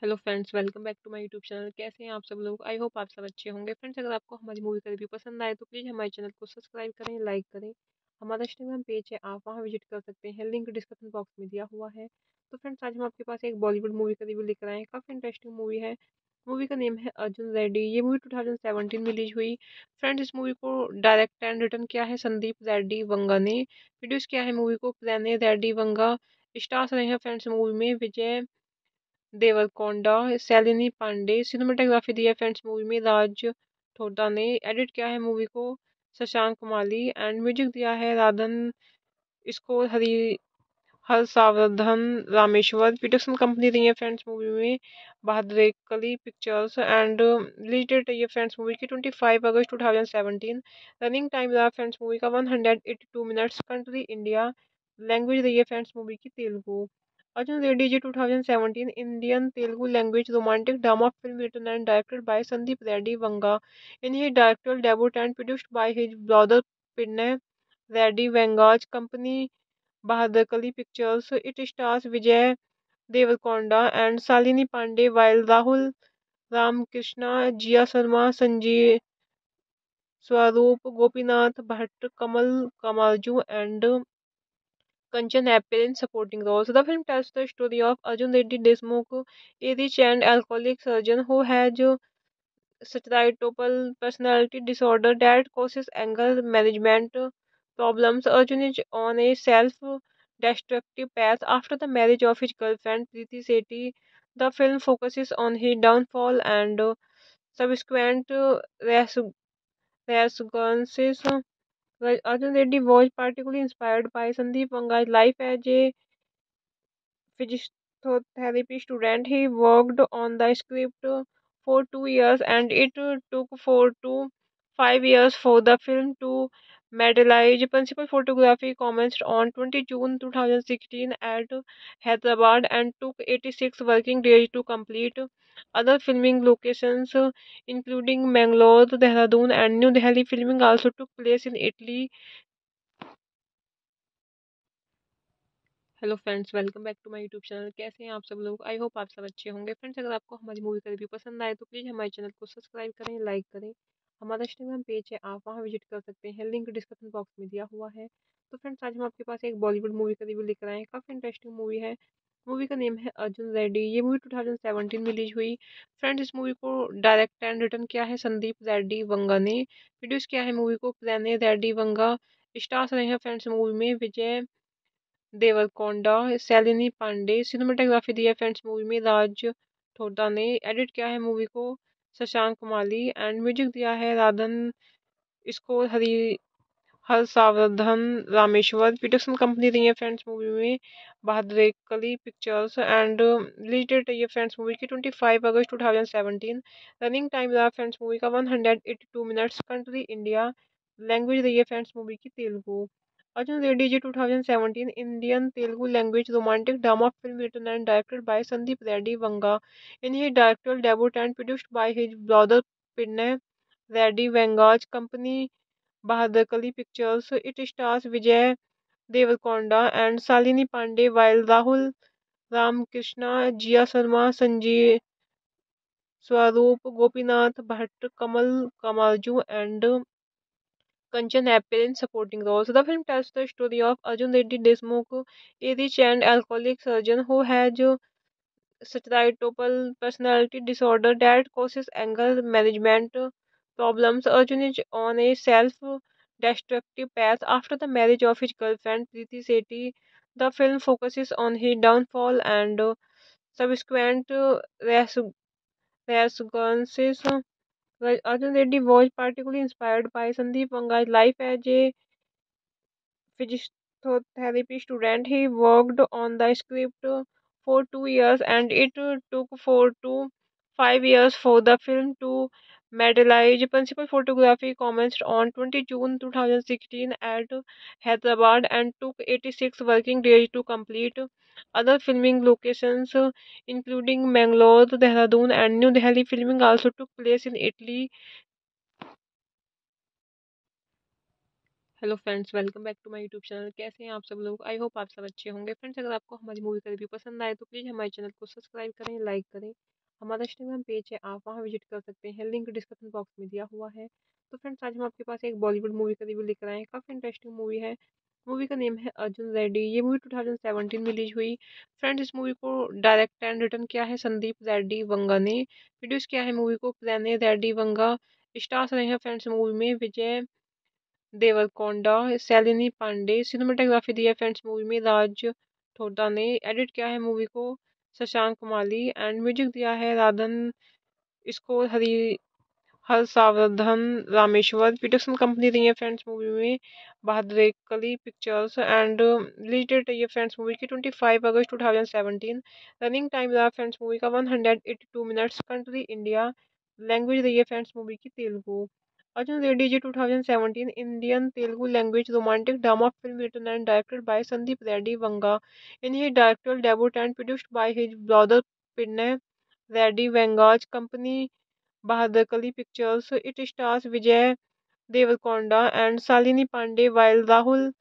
Hello friends welcome back to my YouTube channel कैसे हैं आप सब लोग आई होप आप सब अच्छे होंगे फ्रेंड्स अगर आपको हमारी मूवी का रिव्यू पसंद आए तो प्लीज़ हमारे चैनल को सब्सक्राइब करें लाइक करें हमारा इंस्टाग्राम पेज है आप वहां विजिट कर सकते हैं लिंक डिस्क्रिप्शन बॉक्स में दिया हुआ है तो फ्रेंड्स आज हम आपके पास एक बॉलीवुड मूवी का रिव्यू लेकर आए हैं काफ़ी इंटरेस्टिंग मूवी है मूवी का नेम है अर्जुन रेड्डी ये मूवी 2017 में रिलीज हुई फ्रेंड्स इस मूवी को डायरेक्ट एंड रिटर्न किया है संदीप रेड्डी वंगा ने प्रोड्यूस किया है मूवी को प्रेने रेड्डी वंगा स्टार्स रहे हैं फ्रेंड्स मूवी में विजय देवरकोंडा सैलिनी पांडे सिनेमाटोग्राफी दी है फ्रेंड्स मूवी में राज ठोडा ने एडिट किया है मूवी को शशांक माली एंड म्यूजिक दिया है राधन इसको हरी हर सावधान रामेश्वर पीटरसन कंपनी रही है फ्रेंड्स मूवी में बहादुर कली पिक्चर्स एंड रिलेटेड डेट रही है फ्रेंड्स मूवी की twenty five August two thousand seventeen running time रहा फ्रेंड्स मूवी का one hundred eighty two minutes country India language रही है फ्रेंड्स मूवी की Telugu Arjun Reddy ji two thousand Indian Telugu language romantic drama film written and directed by Sandeep Reddy Vanga in his director debut and produced by his brother पिन्ने Reddy Vanga's company Bahadur Kali pictures. It stars Vijay Devarakonda and Salini Pandey, while Rahul Ram Krishna, Jia Sharma, Sanjay Swaroop, Gopinath Bhatt, Kamal Kamalju, and Kanchan appear in supporting roles. The film tells the story of Arjun Reddy Desmukh, a rich and alcoholic surgeon who has societal personality disorder that causes anger management problems, Arjun is on a self destructive path after the marriage of his girlfriend Preeti Sethi. The film focuses on his downfall and uh, subsequent uh, resurgences. Arjun Reddy was particularly inspired by Sandeep Vanga's life as a physiotherapy student. He worked on the script for two years and it took for two five years for the film to materialise principal photography commence on twenty June two thousand sixteen at Hyderabad and took eighty six working days to complete other filming locations including Mangalore Dehradun and New Delhi filming also took place in Italy hello friends welcome back to my YouTube channel कैसे हैं आप सब लोग आई होप आप सब अच्छे होंगे फ्रेंड्स अगर आपको हमारी मूवी का रिव्यू पसंद आए तो प्लीज़ हमारे चैनल को सब्सक्राइब करें लाइक करें हमारा इंस्टाग्राम पेज है आप वहाँ विजिट कर सकते हैं लिंक डिस्क्रिप्शन बॉक्स में दिया हुआ है तो फ्रेंड्स आज हम आपके पास एक बॉलीवुड मूवी का रिव्यू लेकर आए हैं काफ़ी इंटरेस्टिंग मूवी है मूवी का नेम है अर्जुन रेड्डी ये मूवी 2017 में रिलीज हुई फ्रेंड्स इस मूवी को डायरेक्ट एंड रिटर्न किया है संदीप रेड्डी वंगा ने प्रोड्यूस किया है मूवी को प्रेने रेड्डी वंगा स्टार्स रहे हैं फ्रेंड्स मूवी में विजय देवरकोंडा सैलिनी पांडे सिनेमाटोग्राफी दी है फ्रेंड्स मूवी में राज ठोडा ने एडिट किया है मूवी को शशांक माली एंड म्यूजिक दिया है राधन इसको हरी हर सावधन रामेश्वर प्रोडक्शन कंपनी रही है फ्रेंड्स मूवी में बहादुर कली पिक्चर्स एंड रिलेटेड रही है फ्रेंड्स मूवी की twenty five August two thousand seventeen running time रहा फ्रेंड्स मूवी का one hundred eighty two minutes country India language रही है फ्रेंड्स मूवी की Telugu Arjun Reddy Ji 2017 Indian Telugu language romantic drama film written and directed by Sandeep Reddy Vanga. In his directorial debut and produced by his brother Pinay Reddy Vanga's company Bahadrakali Pictures, it stars Vijay Deverakonda and Shalini Pandey, while Rahul Ramakrishna, Jia Sharma, Sanjeev Swaroop, Gopinath Bhatt, Kamal Kamarju, and Kanchan appear in supporting roles. The film tells the story of Arjun Reddy Desmukh, a rich and alcoholic surgeon who has stereotypical personality disorder that causes anger management problems. Arjun is on a self-destructive path after the marriage of his girlfriend Preeti Sethi. The film focuses on his downfall and subsequent resurgences. Arjun Reddy was particularly inspired by Sandeep Wanga's life as a physiotherapy student. He worked on the script for two years and it took four to five years for the film to materialize. Principal photography commenced on 20 June 2016 at Hyderabad and took 86 working days to complete. Other filming locations uh, including Mangalore, Dehradun and New Delhi filming also took place in Italy. Hello friends welcome back to my YouTube channel कैसे हैं आप सब लोग आई होप आप सब अच्छे होंगे फ्रेंड्स अगर आपको हमारी मूवी का रिव्यू पसंद आए तो प्लीज़ हमारे चैनल को सब्सक्राइब करें लाइक करें हमारा इंस्टाग्राम पेज है आप वहां विजिट कर सकते हैं लिंक डिस्क्रिप्शन बॉक्स में दिया हुआ है तो फ्रेंड्स आज हम आपके पास एक बॉलीवुड मूवी का रिव्यू लेकर आए हैं काफ़ी इंटरेस्टिंग मूवी है मूवी का नेम है अर्जुन रेड्डी ये मूवी 2017 में रिलीज हुई फ्रेंड्स इस मूवी को डायरेक्ट एंड रिटर्न किया है संदीप रेड्डी वंगा ने प्रोड्यूस किया है मूवी को प्रेने रेड्डी वंगा स्टार्स रहे हैं फ्रेंड्स मूवी में विजय देवरकोंडा सैलिनी पांडे सिनेमाटोग्राफी दी है फ्रेंड्स मूवी में राज ठोडा ने एडिट किया है मूवी को शशांक माली एंड म्यूजिक दिया है राधन इसको हरी हर सावधान रामेश्वर पीटरसन कंपनी रही है फ्रेंड्स मूवी में बहादुर कली पिक्चर्स एंड रिलेटेड डेट रही है फ्रेंड्स मूवी की twenty five August two thousand seventeen running time रहा फ्रेंड्स मूवी का one hundred eighty two minutes country India language रही है फ्रेंड्स मूवी की Telugu Arjun Reddy ji two thousand Indian Telugu language romantic drama film written and directed by Sandeep Reddy Vanga in his director debut and produced by his brother पिन्ने Reddy Vanga's company Bahadur Kali Pictures. It stars Vijay Deverakonda and Salini Pandey, while Rahul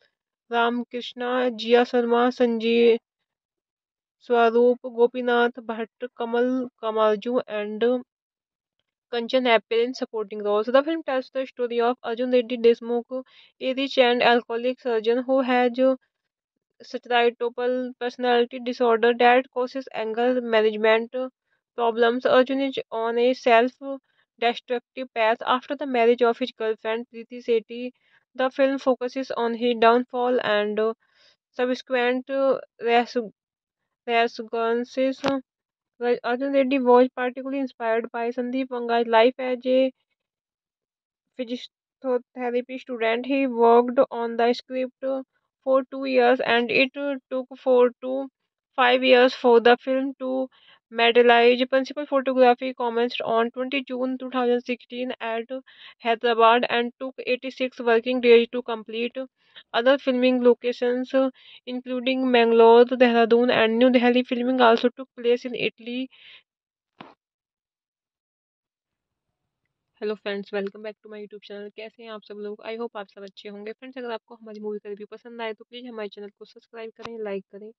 Ram Krishna, Jia Sharma, Sanjay Swaroop, Gopinath Bhatt, Kamal Kamalju, and Kanchan appear in supporting roles. The film tells the story of Arjun Reddy Desmukh, a rich and alcoholic surgeon who has societal personality disorder that causes anger management problems, Arjun is on a self destructive path after the marriage of his girlfriend Preeti Sethi. The film focuses on his downfall and uh, subsequent uh, resurgences. Arjun Reddy was particularly inspired by Sandeep Vanga's life as a physiotherapy student. He worked on the script for two years and it took for two five years for the film to materialise principal photography commence on twenty June two thousand sixteen at Hyderabad and took eighty six working days to complete other filming locations including Mangalore Dehradun and New Delhi filming also took place in Italy hello friends welcome back to my YouTube channel कैसे हैं आप सब लोग आई होप आप सब अच्छे होंगे फ्रेंड्स अगर आपको हमारी मूवी का रिव्यू पसंद आए तो प्लीज़ हमारे चैनल को सब्सक्राइब करें लाइक करें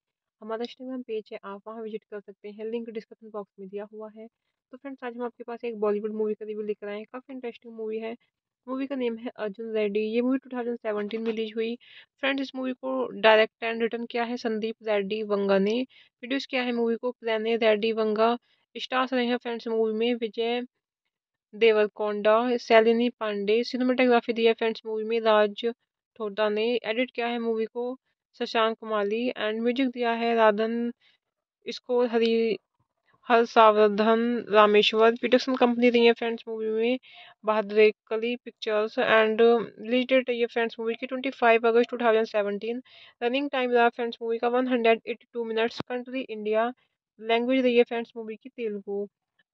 हमारा इंस्टाग्राम पेज है आप वहाँ विजिट कर सकते हैं लिंक डिस्क्रिप्शन बॉक्स में दिया हुआ है तो फ्रेंड्स आज हम आपके पास एक बॉलीवुड मूवी का रिव्यू लेकर आए हैं काफ़ी इंटरेस्टिंग मूवी है मूवी का नेम है अर्जुन रेड्डी ये मूवी 2017 में रिलीज हुई फ्रेंड्स इस मूवी को डायरेक्ट एंड रिटर्न किया है संदीप रेड्डी वंगा ने प्रोड्यूस किया है मूवी को प्रेने रेड्डी वंगा स्टार्स रहे हैं फ्रेंड्स मूवी में विजय देवरकोंडा सैलिनी पांडे सिनेमाटोग्राफी दी है फ्रेंड्स मूवी में राज ठोडा ने एडिट किया है मूवी को शशांक माली एंड म्यूजिक दिया है राधन इसको हरी हर सावधन रामेश्वर प्रोडक्शन कंपनी रही है फ्रेंड्स मूवी में बहादुर कली पिक्चर्स एंड रिलेटेड रही है फ्रेंड्स मूवी की twenty five August two thousand seventeen running time रहा फ्रेंड्स मूवी का one hundred eighty two minutes country India language रही है फ्रेंड्स मूवी की Telugu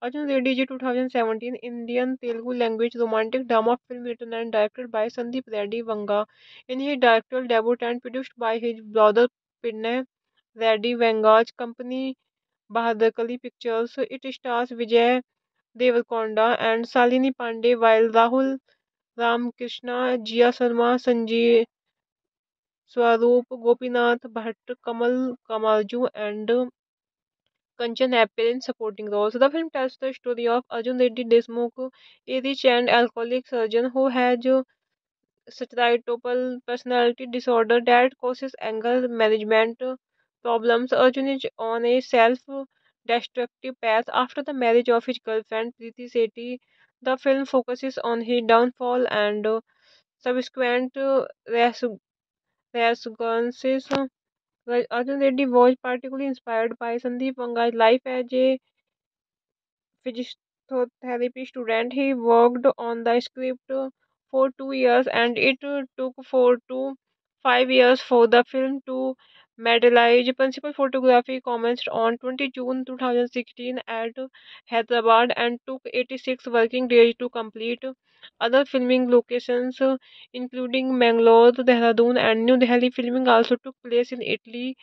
Arjun Reddy Ji 2017 Indian Telugu language romantic drama film written and directed by Sandeep Reddy Vanga. In his directorial debut and produced by his brother Pinay Reddy Vanga's company Bahadakali Pictures, it stars Vijay Devkonda and Salini Pandey while Rahul Ramkrishna, Jia Sharma, Sanjeev Swaroop, Gopinath Bhatt, Kamal Kamarju and Kanchan appear in supporting roles. The film tells the story of Arjun Reddy Desmukh, a rich and alcoholic surgeon who has stereotypical personality disorder that causes anger management problems. Arjun is on a self-destructive path after the marriage of his girlfriend Preeti Sethi. The film focuses on his downfall and subsequent resurgences. Arjun Reddy was particularly inspired by Sandeep Wanga's life as a physiotherapy student. He worked on the script for two years and it took four to five years for the film to materialize. Principal photography commenced on 20 June 2016 at Hyderabad and took 86 working days to complete. Other filming locations, uh, including Mangalore, Dehradun, and New Delhi, filming also took place in Italy,